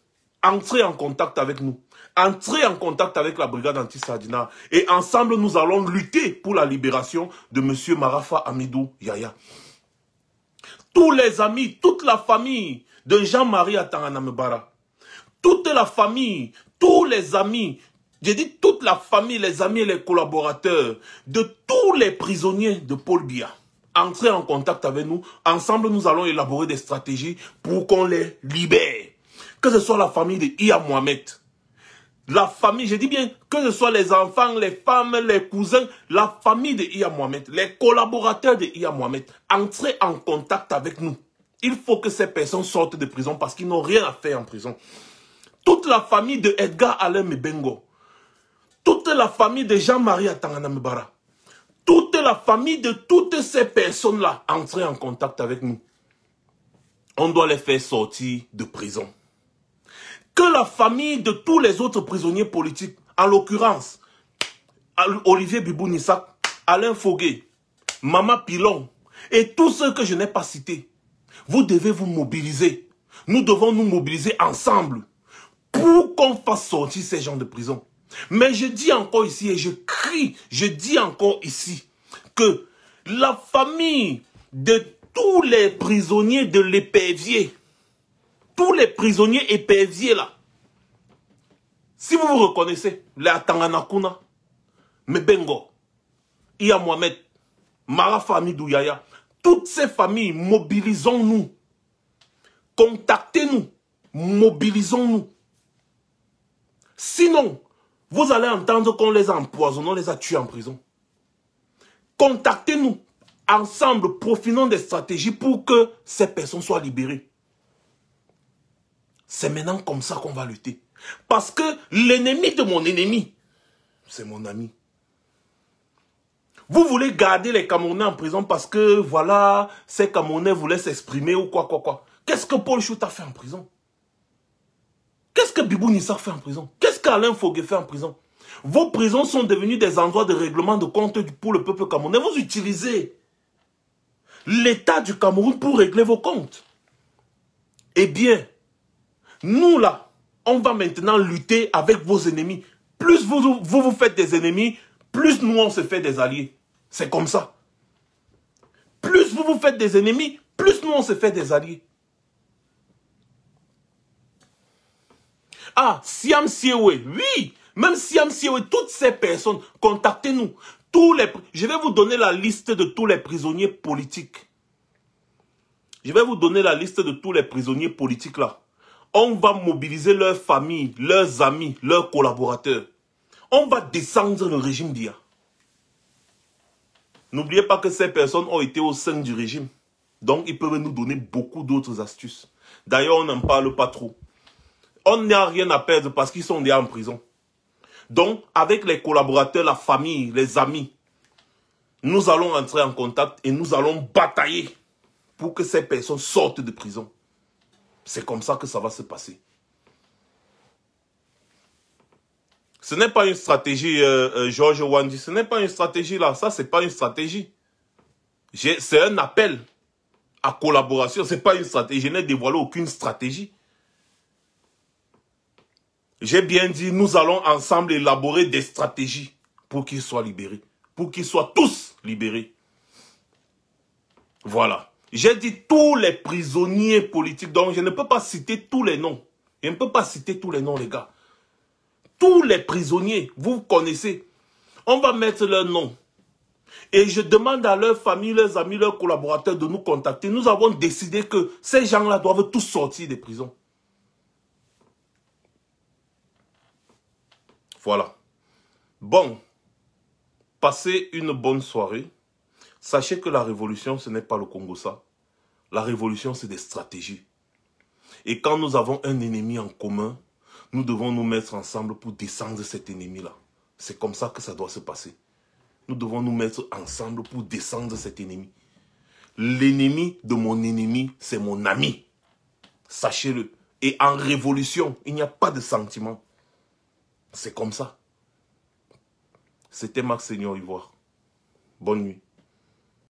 A: entrez en contact avec nous. Entrez en contact avec la brigade anti-Sadina et ensemble nous allons lutter pour la libération de M. Marafa Amidou Yaya. Tous les amis, toute la famille de Jean-Marie Atanganamebara, toute la famille, tous les amis, j'ai dit toute la famille, les amis et les collaborateurs de tous les prisonniers de Paul Biya. Entrez en contact avec nous. Ensemble, nous allons élaborer des stratégies pour qu'on les libère que ce soit la famille de Ia Mohamed, la famille, je dis bien, que ce soit les enfants, les femmes, les cousins, la famille de Ia Mohamed, les collaborateurs de Ia Mohamed, entrez en contact avec nous. Il faut que ces personnes sortent de prison parce qu'ils n'ont rien à faire en prison. Toute la famille de Edgar Alain Mebengo, toute la famille de Jean-Marie Atanganamibara, toute la famille de toutes ces personnes-là, entrez en contact avec nous. On doit les faire sortir de prison que la famille de tous les autres prisonniers politiques, en l'occurrence, Olivier Bibounissak, Alain Foguet, Mama Pilon, et tous ceux que je n'ai pas cités, vous devez vous mobiliser. Nous devons nous mobiliser ensemble pour qu'on fasse sortir ces gens de prison. Mais je dis encore ici, et je crie, je dis encore ici, que la famille de tous les prisonniers de l'épervier, tous les prisonniers éperviers là, si vous vous reconnaissez, les Atanganakuna, Mebengo, Iya Mohamed, Mara Douyaya, toutes ces familles, mobilisons-nous. Contactez-nous. Mobilisons-nous. Sinon, vous allez entendre qu'on les a empoisonnés, on les a tués en prison. Contactez-nous. Ensemble, profitons des stratégies pour que ces personnes soient libérées. C'est maintenant comme ça qu'on va lutter. Parce que l'ennemi de mon ennemi, c'est mon ami. Vous voulez garder les Camerounais en prison parce que, voilà, ces Camerounais voulaient s'exprimer ou quoi, quoi, quoi. Qu'est-ce que Paul Chout a fait en prison? Qu'est-ce que Bibou Nissa fait en prison? Qu'est-ce qu'Alain Foguet fait en prison? Vos prisons sont devenues des endroits de règlement de compte pour le peuple camerounais. Vous utilisez l'État du Cameroun pour régler vos comptes. Eh bien, nous là, on va maintenant lutter avec vos ennemis. Plus vous vous, vous faites des ennemis, plus nous on se fait des alliés. C'est comme ça. Plus vous vous faites des ennemis, plus nous on se fait des alliés. Ah, Siam Siewe, oui, même Siam Siewe, toutes ces personnes, contactez-nous. Je vais vous donner la liste de tous les prisonniers politiques. Je vais vous donner la liste de tous les prisonniers politiques là. On va mobiliser leurs familles, leurs amis, leurs collaborateurs. On va descendre le régime d'IA. N'oubliez pas que ces personnes ont été au sein du régime. Donc, ils peuvent nous donner beaucoup d'autres astuces. D'ailleurs, on n'en parle pas trop. On n'a rien à perdre parce qu'ils sont déjà en prison. Donc, avec les collaborateurs, la famille, les amis, nous allons entrer en contact et nous allons batailler pour que ces personnes sortent de prison. C'est comme ça que ça va se passer. Ce n'est pas une stratégie, euh, euh, George Wandi, ce n'est pas une stratégie là, ça c'est pas une stratégie. C'est un appel à collaboration, ce n'est pas une stratégie, je n'ai dévoilé aucune stratégie. J'ai bien dit, nous allons ensemble élaborer des stratégies pour qu'ils soient libérés. Pour qu'ils soient tous libérés. Voilà. J'ai dit tous les prisonniers politiques. Donc, je ne peux pas citer tous les noms. Je ne peux pas citer tous les noms, les gars. Tous les prisonniers, vous connaissez. On va mettre leurs noms. Et je demande à leurs familles, leurs amis, leurs collaborateurs de nous contacter. Nous avons décidé que ces gens-là doivent tous sortir des prisons. Voilà. Bon, passez une bonne soirée. Sachez que la révolution, ce n'est pas le Congo ça. La révolution, c'est des stratégies. Et quand nous avons un ennemi en commun, nous devons nous mettre ensemble pour descendre cet ennemi-là. C'est comme ça que ça doit se passer. Nous devons nous mettre ensemble pour descendre cet ennemi. L'ennemi de mon ennemi, c'est mon ami. Sachez-le. Et en révolution, il n'y a pas de sentiment. C'est comme ça. C'était Max Seigneur Ivoire. Bonne nuit.